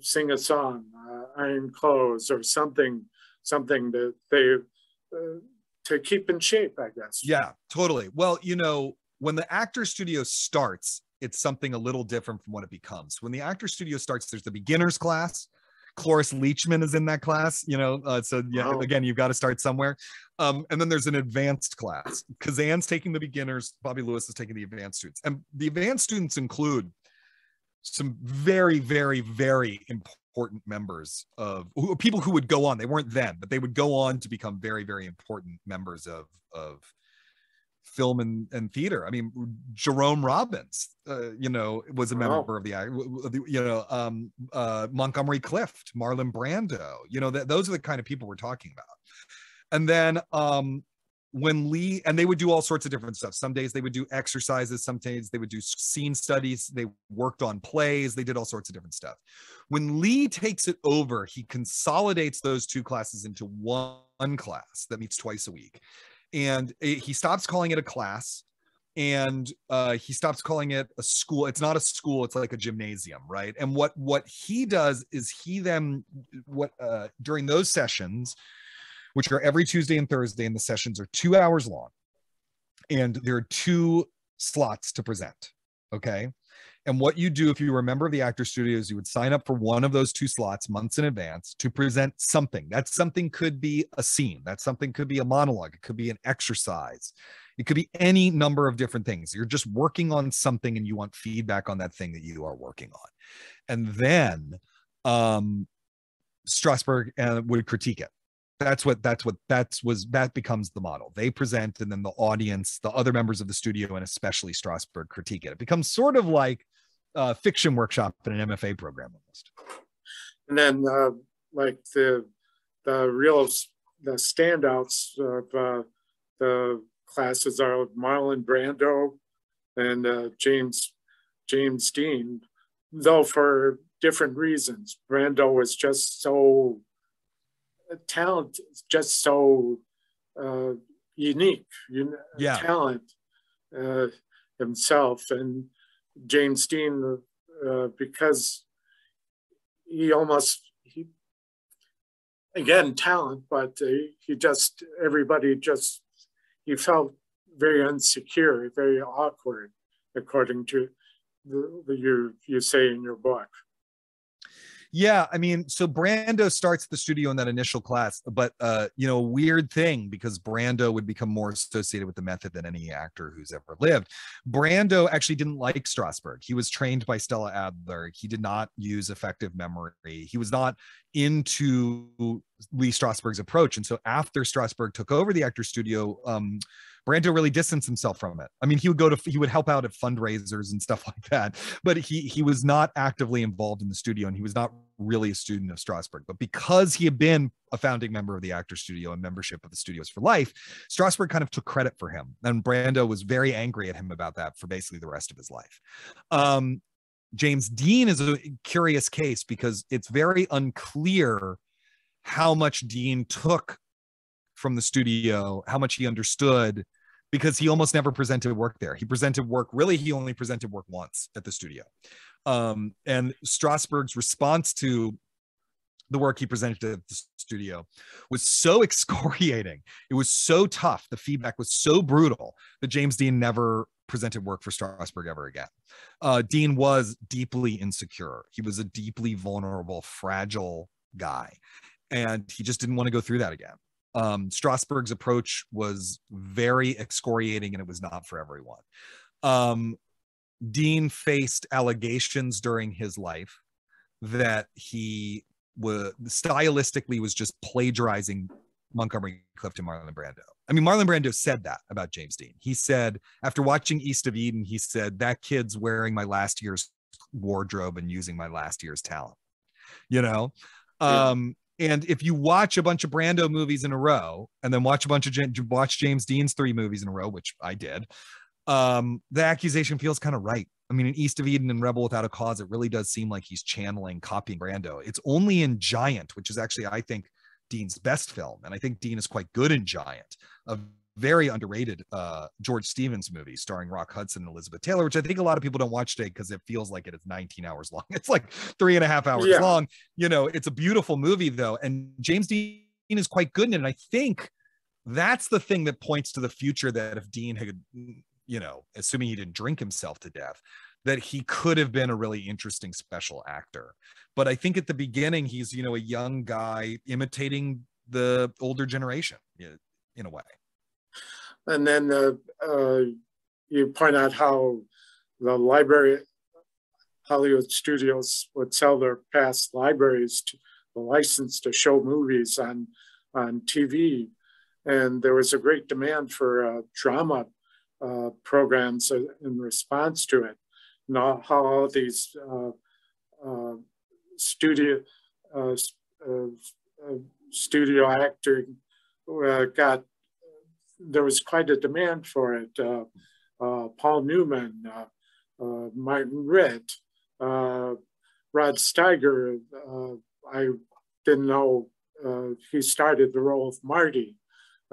sing a song, uh, iron clothes, or something, something that they uh, to keep in shape, I guess. Yeah, totally. Well, you know, when the actor studio starts, it's something a little different from what it becomes. When the actor studio starts, there's the beginners class. Cloris Leachman is in that class, you know. Uh, so yeah, wow. again, you've got to start somewhere. Um, and then there's an advanced class. Kazan's taking the beginners, Bobby Lewis is taking the advanced students, and the advanced students include some very, very, very important members of who, people who would go on. They weren't then, but they would go on to become very, very important members of of film and, and theater. I mean, Jerome Robbins, uh, you know, was a member wow. of the, you know, um, uh, Montgomery Clift, Marlon Brando, you know, th- those are the kind of people we're talking about. And then um, when Lee and they would do all sorts of different stuff. Some days they would do exercises, some days they would do scene studies, they worked on plays, they did all sorts of different stuff. When Lee takes it over, he consolidates those two classes into one class that meets twice a week. And he stops calling it a class and uh, he stops calling it a school. It's not a school, it's like a gymnasium, right? And what what he does is he then what uh, during those sessions which are every Tuesday and Thursday, and the sessions are two hours long. And there are two slots to present. Okay. And what you do if you were a member of the actor studios, you would sign up for one of those two slots months in advance to present something. That something could be a scene, that something could be a monologue, it could be an exercise, it could be any number of different things. You're just working on something and you want feedback on that thing that you are working on. And then um, Strasberg uh, would critique it that's what that's what that's was that becomes the model they present and then the audience the other members of the studio and especially strasberg critique it it becomes sort of like a fiction workshop in an mfa program almost and then uh, like the the real the standouts of uh, the classes are marlon brando and uh, james james dean though for different reasons brando was just so talent just so uh, unique. You know, yeah. talent uh, himself and James Dean uh, because he almost he again talent, but uh, he just everybody just he felt very insecure, very awkward, according to the, the you you say in your book. Yeah, I mean, so Brando starts the studio in that initial class, but uh, you know, weird thing because Brando would become more associated with the method than any actor who's ever lived. Brando actually didn't like Strasberg. He was trained by Stella Adler. He did not use affective memory. He was not into Lee Strasberg's approach. And so after Strasberg took over the actor studio, um, Brando really distanced himself from it. I mean, he would go to he would help out at fundraisers and stuff like that, but he he was not actively involved in the studio and he was not really a student of Strasberg. But because he had been a founding member of the actor studio and membership of the studios for life, Strasberg kind of took credit for him. And Brando was very angry at him about that for basically the rest of his life. Um, James Dean is a curious case because it's very unclear how much Dean took from the studio, how much he understood, because he almost never presented work there. He presented work, really, he only presented work once at the studio. Um, and Strasberg's response to the work he presented at the studio was so excoriating. It was so tough. The feedback was so brutal that James Dean never presented work for Strasberg ever again. Uh, Dean was deeply insecure. He was a deeply vulnerable, fragile guy. And he just didn't want to go through that again um, Strasberg's approach was very excoriating and it was not for everyone. Um, Dean faced allegations during his life that he was stylistically was just plagiarizing Montgomery Clift and Marlon Brando. I mean, Marlon Brando said that about James Dean. He said, after watching East of Eden, he said, that kid's wearing my last year's wardrobe and using my last year's talent. You know? Um, and if you watch a bunch of Brando movies in a row and then watch a bunch of watch James Dean's three movies in a row, which I did, um, the accusation feels kind of right. I mean, in East of Eden and Rebel Without a Cause, it really does seem like he's channeling, copying Brando. It's only in Giant, which is actually, I think, Dean's best film, and I think Dean is quite good in Giant, a very underrated uh, George Stevens movie starring Rock Hudson and Elizabeth Taylor, which I think a lot of people don't watch today because it feels like it is 19 hours long. It's like three and a half hours yeah. long. You know, it's a beautiful movie though, and James Dean is quite good in it. And I think that's the thing that points to the future that if Dean had you know, assuming he didn't drink himself to death, that he could have been a really interesting special actor. But I think at the beginning, he's, you know, a young guy imitating the older generation in a way. And then uh, uh, you point out how the library, Hollywood studios would sell their past libraries to the license to show movies on, on TV. And there was a great demand for uh, drama uh, programs in response to it. Now, how all these uh, uh studio uh, studio acting got there was quite a demand for it. Uh, uh, Paul Newman, uh, Martin Ritt, Rod Steiger. I didn't know he started the role of Marty.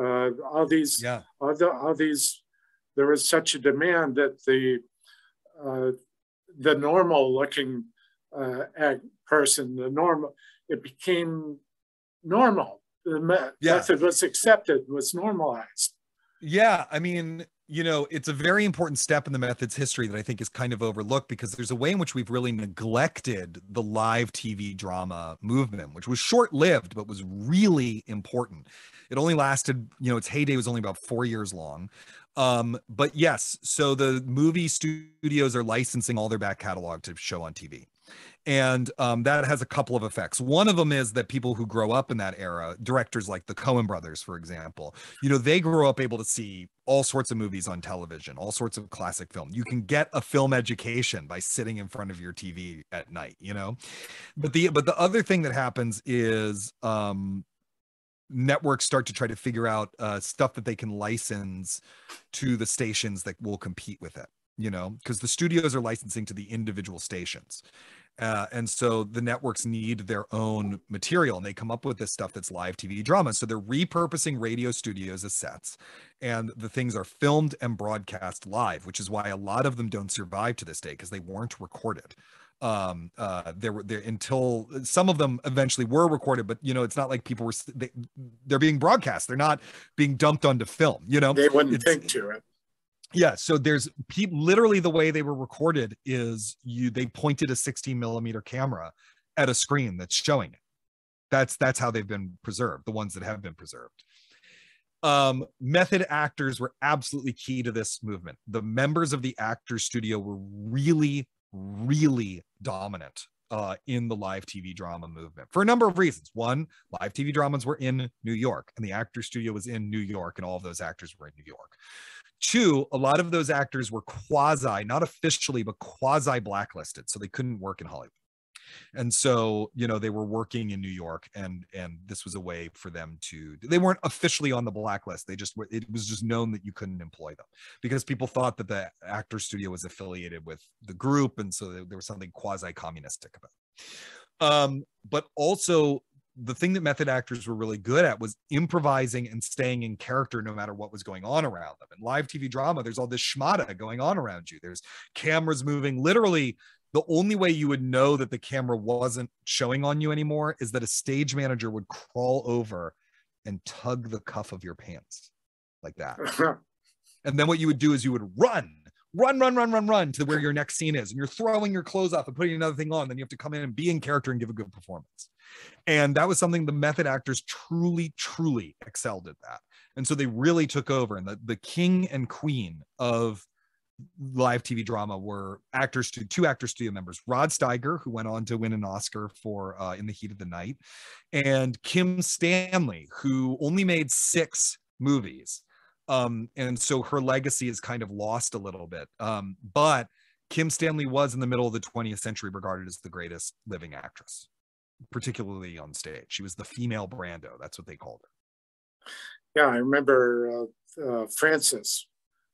Uh, all these yeah. all, the, all, these there was such a demand that the uh, the normal looking uh, person, the normal, it became normal. The me- yeah. method was accepted, was normalized. Yeah, I mean, you know, it's a very important step in the method's history that I think is kind of overlooked because there's a way in which we've really neglected the live TV drama movement, which was short lived, but was really important. It only lasted, you know, its heyday was only about four years long. Um, but yes, so the movie studios are licensing all their back catalog to show on TV. And um, that has a couple of effects. One of them is that people who grow up in that era, directors like the Coen brothers, for example, you know, they grow up able to see all sorts of movies on television, all sorts of classic film. You can get a film education by sitting in front of your TV at night, you know. But the but the other thing that happens is um networks start to try to figure out uh, stuff that they can license to the stations that will compete with it you know because the studios are licensing to the individual stations uh, and so the networks need their own material and they come up with this stuff that's live tv drama. So they're repurposing radio studios as sets and the things are filmed and broadcast live which is why a lot of them don't survive to this day because they weren't recorded. Um uh there were there until some of them eventually were recorded but you know it's not like people were they, they're being broadcast. They're not being dumped onto film you know? They wouldn't it's, think to it yeah so there's people literally the way they were recorded is you they pointed a 16 millimeter camera at a screen that's showing it that's that's how they've been preserved the ones that have been preserved um, method actors were absolutely key to this movement. The members of the actors studio were really really dominant uh, in the live TV drama movement for a number of reasons. One, live TV dramas were in New York, and the actor studio was in New York, and all of those actors were in New York. Two, a lot of those actors were quasi, not officially, but quasi blacklisted, so they couldn't work in Hollywood and so you know they were working in new york and and this was a way for them to they weren't officially on the blacklist they just it was just known that you couldn't employ them because people thought that the actor studio was affiliated with the group and so there was something quasi communistic about it. um but also the thing that method actors were really good at was improvising and staying in character no matter what was going on around them. And live TV drama, there's all this schmata going on around you. There's cameras moving literally the only way you would know that the camera wasn't showing on you anymore is that a stage manager would crawl over and tug the cuff of your pants like that. and then what you would do is you would run, run, run, run, run, run to where your next scene is. And you're throwing your clothes off and putting another thing on. Then you have to come in and be in character and give a good performance. And that was something the method actors truly, truly excelled at that. And so they really took over. And the, the king and queen of live TV drama were actors, to two actor studio members, Rod Steiger, who went on to win an Oscar for uh, In the Heat of the Night, and Kim Stanley, who only made six movies. Um, and so her legacy is kind of lost a little bit. Um, but Kim Stanley was in the middle of the 20th century regarded as the greatest living actress, particularly on stage. She was the female Brando. That's what they called her. Yeah, I remember uh, uh, Frances.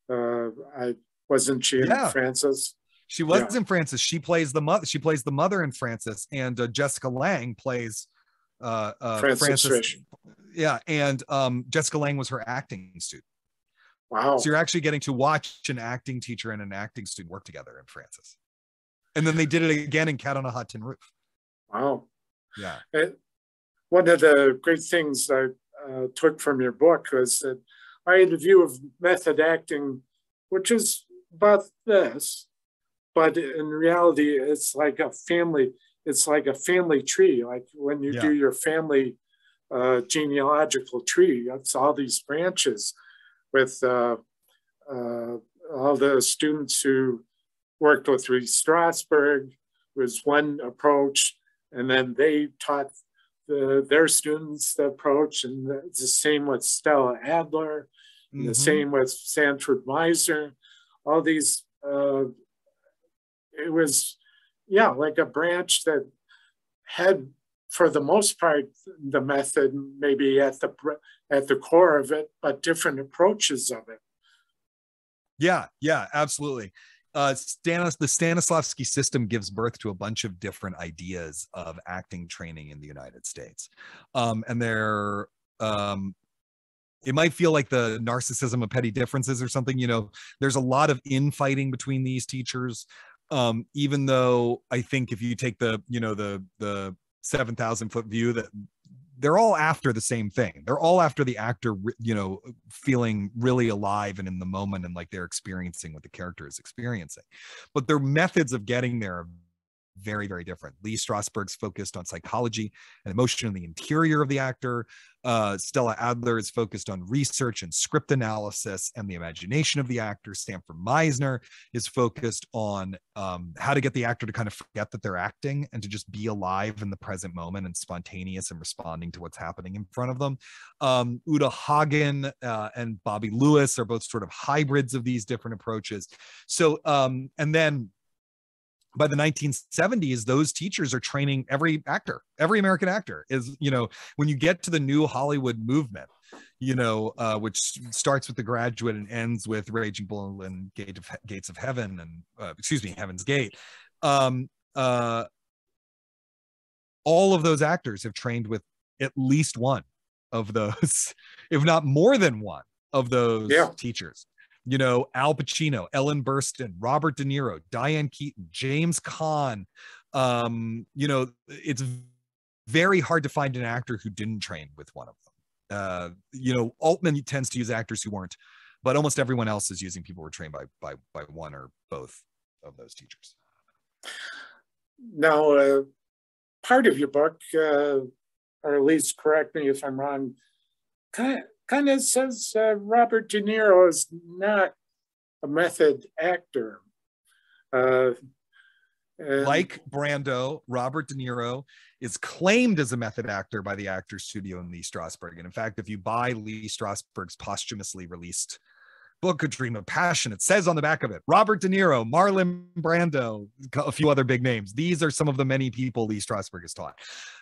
Uh, I wasn't she in yeah. Frances? She was yeah. in Frances. She plays the mother. She plays the mother in Frances, and uh, Jessica Lange plays uh, uh, Frances. Frances. Yeah, and um, Jessica Lange was her acting student. Wow! So you're actually getting to watch an acting teacher and an acting student work together in Frances, and then they did it again in Cat on a Hot Tin Roof. Wow! Yeah. It, one of the great things I uh, took from your book was that I had a view of method acting, which is about this, but in reality, it's like a family. It's like a family tree. Like when you yeah. do your family uh, genealogical tree, it's all these branches with uh, uh, all the students who worked with Lee Strasberg was one approach, and then they taught the, their students the approach, and the, the same with Stella Adler, mm-hmm. the same with Sanford Meisner. All these, uh, it was, yeah, like a branch that had, for the most part, the method maybe at the at the core of it, but different approaches of it. Yeah, yeah, absolutely uh, Stanis, the Stanislavski system gives birth to a bunch of different ideas of acting training in the United States. Um, and they're, um, it might feel like the narcissism of petty differences or something, you know, there's a lot of infighting between these teachers. Um, even though I think if you take the, you know, the, the 7,000 foot view that they're all after the same thing. They're all after the actor, you know, uh, feeling really alive and in the moment and like they're experiencing what the character is experiencing. But their methods of getting there very, very different. Lee Strasberg's focused on psychology and emotion in the interior of the actor. Uh, Stella Adler is focused on research and script analysis and the imagination of the actor. Sanford Meisner is focused on um, how to get the actor to kind of forget that they're acting and to just be alive in the present moment and spontaneous and responding to what's happening in front of them. Um, Uta Hagen uh, and Bobby Lewis are both sort of hybrids of these different approaches. So, um, and then by the 1970s those teachers are training every actor every american actor is you know when you get to the new hollywood movement you know uh, which starts with the graduate and ends with raging bull and Gate of, gates of heaven and uh, excuse me heaven's gate um, uh, all of those actors have trained with at least one of those if not more than one of those yeah. teachers you know, Al Pacino, Ellen Burstyn, Robert De Niro, Diane Keaton, James Caan. Um, you know, it's very hard to find an actor who didn't train with one of them. Uh, you know, Altman tends to use actors who weren't, but almost everyone else is using people who were trained by by by one or both of those teachers. Now, uh, part of your book, uh, or at least correct me if I'm wrong, kind of kind of says uh, Robert De Niro is not a method actor. Uh, like Brando, Robert De Niro is claimed as a method actor by the Actors Studio in Lee Strasberg. And in fact, if you buy Lee Strasberg's posthumously released book, A Dream of Passion, it says on the back of it Robert De Niro, Marlon Brando, a few other big names. These are some of the many people Lee Strasberg has taught.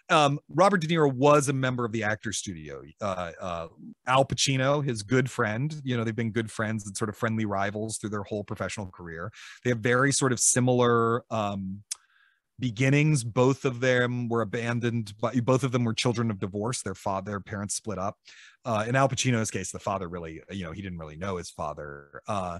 Um, Robert De Niro was a member of the Actors Studio. Uh, uh, Al Pacino, his good friend, you know, they've been good friends and sort of friendly rivals through their whole professional career. They have very sort of similar. Um, beginnings both of them were abandoned but both of them were children of divorce their father their parents split up uh, in al pacino's case the father really you know he didn't really know his father uh,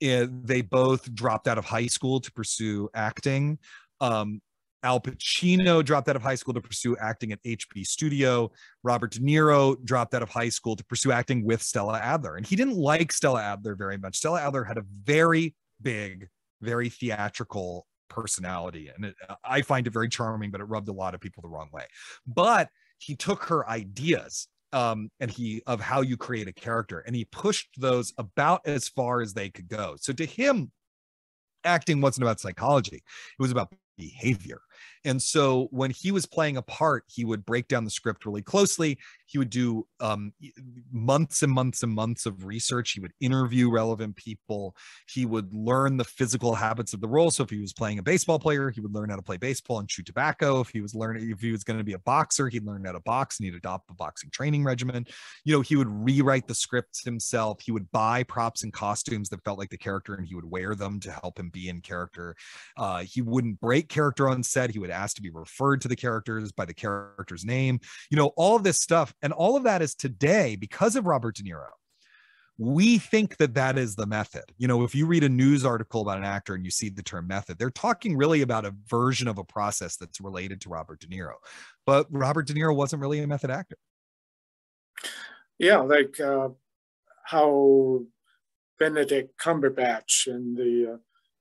it, they both dropped out of high school to pursue acting um, Al Pacino dropped out of high school to pursue acting at HB Studio. Robert De Niro dropped out of high school to pursue acting with Stella Adler. And he didn't like Stella Adler very much. Stella Adler had a very big, very theatrical personality. And it, I find it very charming, but it rubbed a lot of people the wrong way. But he took her ideas um, and he of how you create a character, and he pushed those about as far as they could go. So to him, acting wasn't about psychology; it was about behavior. And so when he was playing a part, he would break down the script really closely. He would do um, months and months and months of research. He would interview relevant people. He would learn the physical habits of the role. So if he was playing a baseball player, he would learn how to play baseball and chew tobacco. If he was learning, if he was going to be a boxer, he'd learn how to box and he'd adopt a boxing training regimen. You know, he would rewrite the scripts himself. He would buy props and costumes that felt like the character and he would wear them to help him be in character. Uh, he wouldn't break character on set. He would ask to be referred to the characters by the character's name. You know, all of this stuff. And all of that is today because of Robert De Niro. We think that that is the method. You know, if you read a news article about an actor and you see the term method, they're talking really about a version of a process that's related to Robert De Niro. But Robert De Niro wasn't really a method actor. Yeah, like uh, how Benedict Cumberbatch in the uh,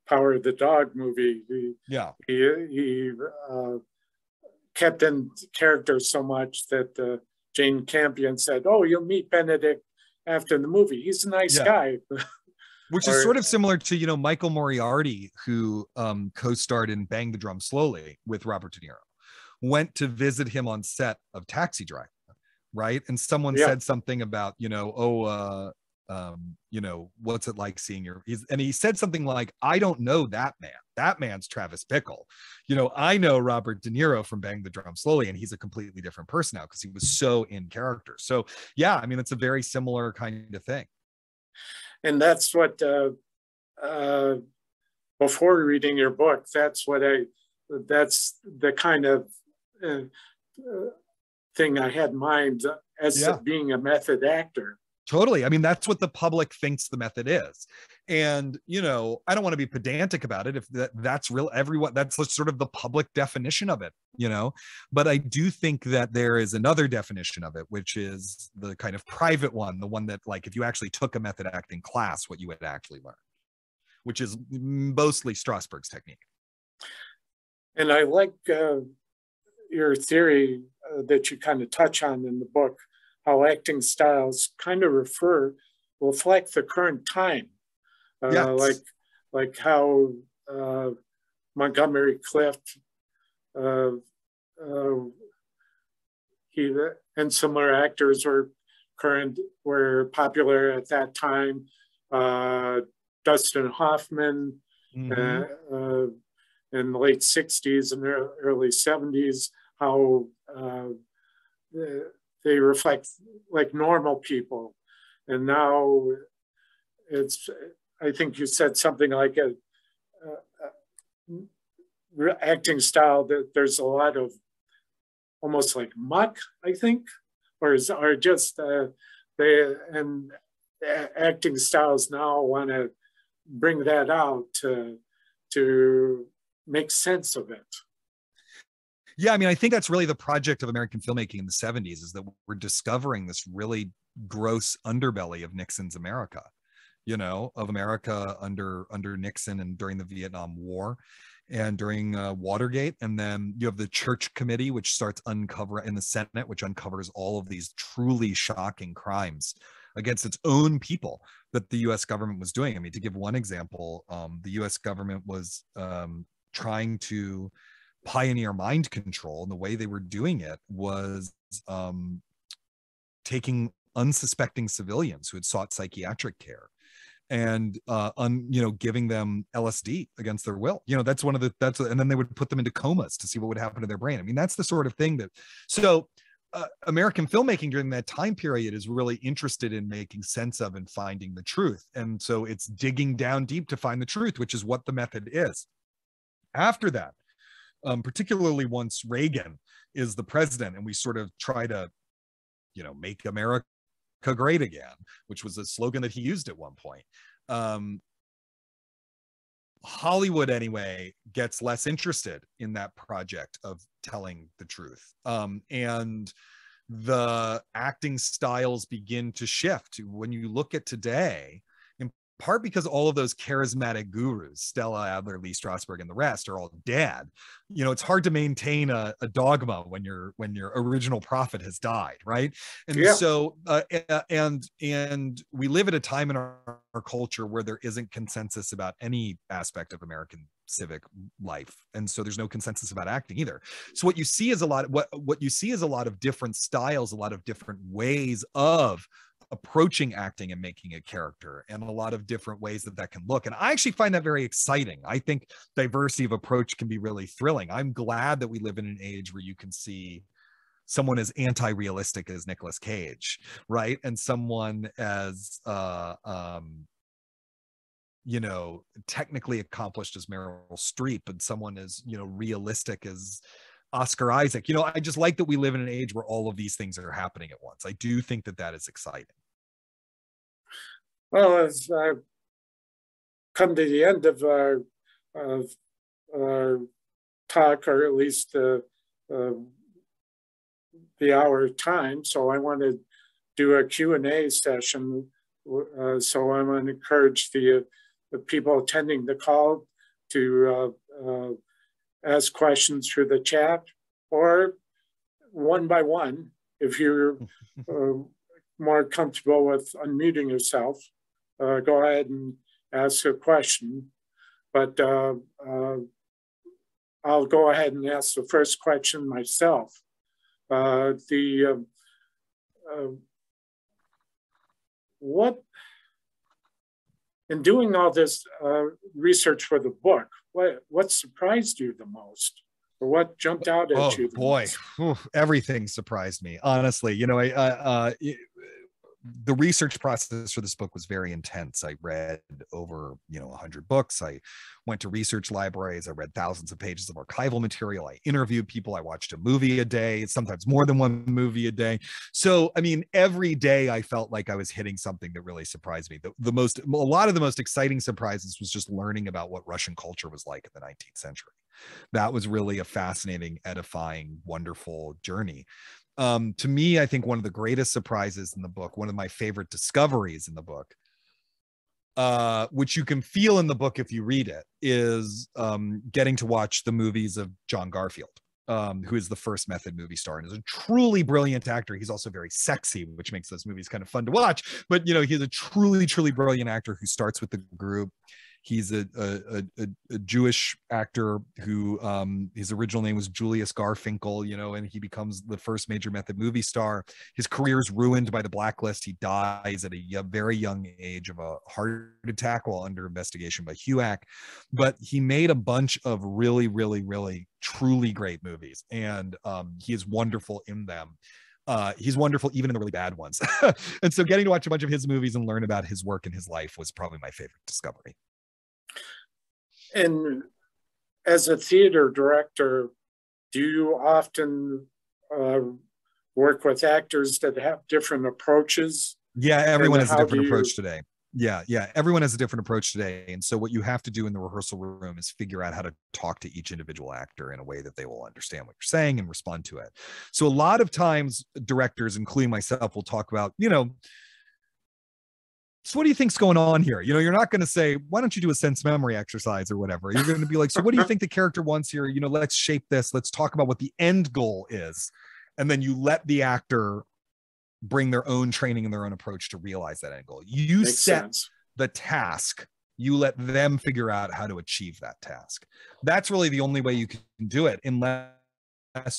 Power of the Dog movie. He, yeah, he he uh, kept in character so much that uh, Jane Campion said, "Oh, you'll meet Benedict after the movie. He's a nice yeah. guy." Which or, is sort of similar to you know Michael Moriarty, who um, co-starred in Bang the Drum Slowly with Robert De Niro, went to visit him on set of Taxi Driver, right? And someone yeah. said something about you know, oh, uh, um, you know, what's it like seeing your he's and he said something like, I don't know that man. That man's Travis Bickle. You know, I know Robert De Niro from Bang the Drum Slowly, and he's a completely different person now because he was so in character. So yeah, I mean, it's a very similar kind of thing. And that's what uh uh before reading your book, that's what I that's the kind of uh, uh, thing I had in mind as yeah. being a method actor Totally. I mean, that's what the public thinks the method is. And, you know, I don't want to be pedantic about it if that, that's real everyone that's sort of the public definition of it, you know. But I do think that there is another definition of it, which is the kind of private one, the one that like if you actually took a method acting class, what you would actually learn, which is mostly Strasberg's technique. And I like uh, your theory uh, that you kind of touch on in the book how acting styles kind of refer reflect the current time, uh, yes. like like how uh, Montgomery Clift, uh, uh he and similar actors were current were popular at that time. Uh, Dustin Hoffman mm-hmm. Uh, in the late '60s and early '70s, how they reflect like normal people. And now it's, I think you said something like a, a, a acting style that there's a lot of almost like muck, I think, or, is, or just uh, they, and acting styles now want to bring that out to, to make sense of it. Yeah, I mean, I think that's really the project of American filmmaking in the 70s is that we're discovering this really gross underbelly of Nixon's America, you know, of America under under Nixon and during the Vietnam War and during uh, Watergate. And then you have the Church Committee, which starts uncover in the Senate, which uncovers all of these truly shocking crimes against its own people that the U.S. government was doing. I mean, to give one example, um, the U.S. government was um, trying to pioneer mind control and the way they were doing it was um, taking unsuspecting civilians who had sought psychiatric care and uh you know giving them lsd against their will. You know that's one of the that's and then they would put them into comas to see what would happen to their brain. I mean that's the sort of thing that so uh, american filmmaking during that time period is really interested in making sense of and finding the truth. And so it's digging down deep to find the truth which is what the method is. After that um, particularly once Reagan is the president and we sort of try to, you know, make America great again, which was a slogan that he used at one point. Um, Hollywood, anyway, gets less interested in that project of telling the truth. Um, and the acting styles begin to shift. When you look at today, part because all of those charismatic gurus, Stella Adler, Lee Strasberg, and the rest are all dead. You know, it's hard to maintain a, a dogma when your when your original prophet has died, right? And yeah. so, uh, and and we live at a time in our, our culture where there isn't consensus about any aspect of American civic life and so there's no consensus about acting either so what you see is a lot what what you see is a lot of different styles a lot of different ways of approaching acting and making a character and a lot of different ways that that can look and i actually find that very exciting i think diversity of approach can be really thrilling i'm glad that we live in an age where you can see someone as anti-realistic as Nicolas Cage, right? And someone as uh um you know technically accomplished as Meryl Streep and someone as you know realistic as Oscar Isaac. You know, I just like that we live in an age where all of these things are happening at once. I do think that that is exciting. Well, as I come to the end of our, of our talk, or at least uh, uh, the hour time, so I want to do a Q&A session. Uh, so I want to encourage the, the people attending the call to uh, uh, ask questions through the chat or one by one if you're uh, more comfortable with unmuting yourself uh, go ahead and ask a question. But uh, uh, I'll go ahead and ask the first question myself. Uh, the um, uh, what in doing all this uh, research for the book, what what surprised you the most? Or what jumped out at you? oh, you? boy, everything surprised me. Honestly, you know, I, uh, the research process for this book was very intense. I read over, you know, 100 books. I went to research libraries. I read thousands of pages of archival material. I interviewed people. I watched a movie a day, sometimes more than one movie a day. So, I mean, every day I felt like I was hitting something that really surprised me. The, the most, a lot of the most exciting surprises was just learning about what Russian culture was like in the 19th century. That was really a fascinating, edifying, wonderful journey um, to me, I think one of the greatest surprises in the book, one of my favorite discoveries in the book, uh, which you can feel in the book if you read it, is um, getting to watch the movies of John Garfield. Um, who is the first method movie star and is a truly brilliant actor. He's also very sexy, which makes those movies kind of fun to watch. But you know, he's a truly, truly brilliant actor who starts with the group He's a, a, a, a Jewish actor who um, his original name was Julius Garfinkel, you know, and he becomes the first major method movie star. His career is ruined by the blacklist. He dies at a very young age of a heart attack while under investigation by HUAC. But he made a bunch of really, really, really, truly great movies, and um, he is wonderful in them uh, he's wonderful even in the really bad ones. and so getting to watch a bunch of his movies and learn about his work and his life was probably my favorite discovery. And as a theater director, do you often uh, work with actors that have different approaches? Yeah, everyone has a different approach you... today. Yeah, yeah, everyone has a different approach today. And so, what you have to do in the rehearsal room is figure out how to talk to each individual actor in a way that they will understand what you're saying and respond to it. So, a lot of times, directors, including myself, will talk about, you know, so what do you think's going on here? You know, you're not going to say, why don't you do a sense memory exercise or whatever? You're going to be like, so what do you think the character wants here? You know, let's shape this. Let's talk about what the end goal is. And then you let the actor bring their own training and their own approach to realize that end goal. You Makes set sense. the task. You let them figure out how to achieve that task. That's really the only way you can do it unless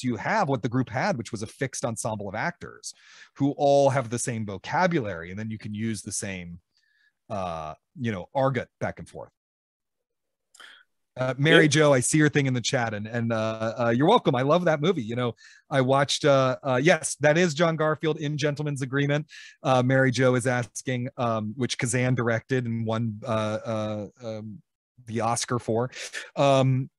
you have what the group had, which was a fixed ensemble of actors who all have the same vocabulary, and then you can use the same, uh, you know, argot back and forth. Uh, Mary Jo, I see your thing in the chat, and and uh, uh, you're welcome. I love that movie. You know, I watched. Uh, uh, yes, that is John Garfield in Gentleman's Agreement. Uh, Mary Jo is asking, um, which Kazan directed and won uh, uh, um, the Oscar for. Um,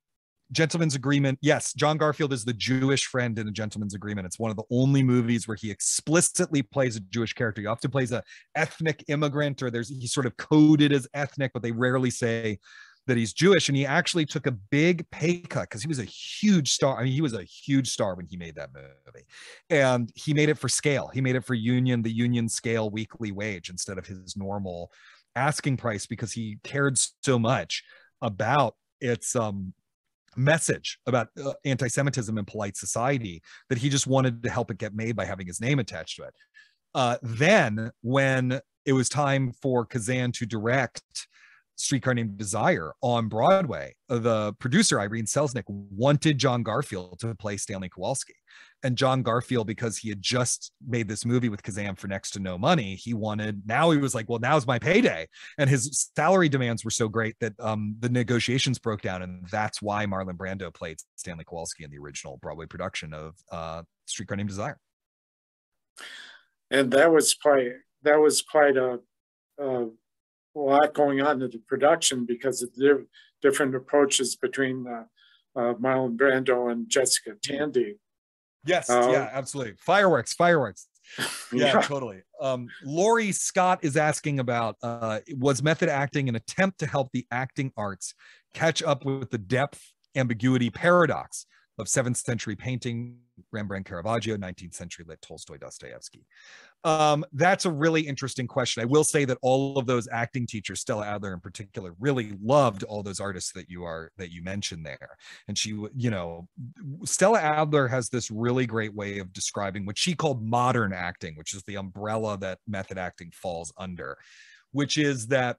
Gentleman's Agreement. Yes, John Garfield is the Jewish friend in a Gentleman's Agreement. It's one of the only movies where he explicitly plays a Jewish character. He often plays a ethnic immigrant, or there's he's sort of coded as ethnic, but they rarely say that he's Jewish. And he actually took a big pay cut because he was a huge star. I mean, he was a huge star when he made that movie, and he made it for scale. He made it for union, the union scale weekly wage instead of his normal asking price because he cared so much about its um, message about uh, anti-Semitism in polite society that he just wanted to help it get made by having his name attached to it. Uh, then, when it was time for Kazan to direct Streetcar Named Desire on Broadway, uh, the producer Irene Selznick wanted John Garfield to play Stanley Kowalski. And John Garfield, because he had just made this movie with Kazan for next to no money, he wanted now he was like, well, now's my payday. And his salary demands were so great that um, the negotiations broke down, and that's why Marlon Brando played Stanley Kowalski in the original Broadway production of uh, Streetcar Named Desire. And that was quite that was quite a, a a lot going on in the production because of the different approaches between uh, uh, Marlon Brando and Jessica Tandy. Yes, uh, yeah, absolutely. Fireworks, fireworks. Yeah, yeah, totally. Um, Lori Scott is asking about uh, was method acting an attempt to help the acting arts catch up with the depth, ambiguity, paradox of seventh century painting, Rembrandt, Caravaggio, 19th century lit Tolstoy, Dostoevsky. Um, that's a really interesting question. I will say that all of those acting teachers, Stella Adler in particular, really loved all those artists that you are that you mentioned there. And she, you know, Stella Adler has this really great way of describing what she called modern acting, which is the umbrella that method acting falls under, which is that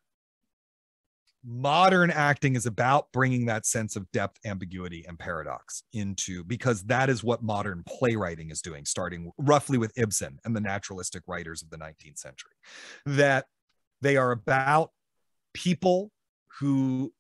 modern acting is about bringing that sense of depth ambiguity and paradox into because that is what modern playwriting is doing starting roughly with ibsen and the naturalistic writers of the 19th century that they are about people who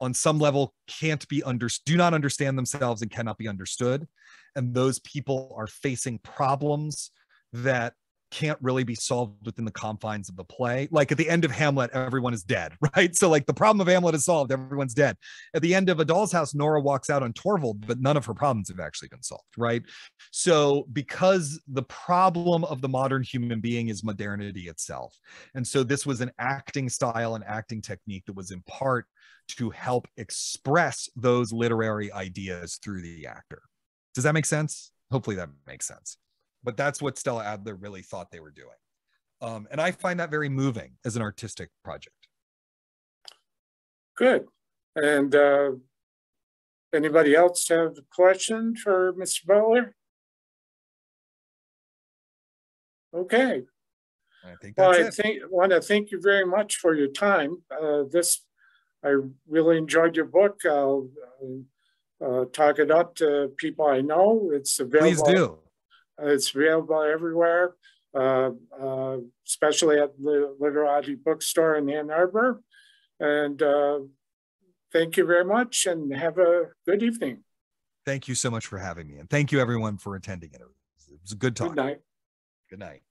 on some level can't be under do not understand themselves and cannot be understood. And those people are facing problems that can't really be solved within the confines of the play. Like at the end of Hamlet, everyone is dead, right? So like the problem of Hamlet is solved, everyone's dead. At the end of A Doll's House, Nora walks out on Torvald, but none of her problems have actually been solved, right? So because the problem of the modern human being is modernity itself. And so this was an acting style and acting technique that was in part to help express those literary ideas through the actor. Does that make sense? Hopefully that makes sense but that's what Stella Adler really thought they were doing. Um, and I find that very moving as an artistic project. Good. And uh, anybody else have a question for Mr. Butler? Okay. I think well, I think, want to thank you very much for your time. Uh, this, I really enjoyed your book. I'll uh, talk it up to people I know. It's available. Please do. It's available everywhere, uh, uh, especially at the Literati bookstore in Ann Arbor. And uh, thank you very much and have a good evening. Thank you so much for having me. And thank you everyone for attending it. It was a good talk. Good night. Good night.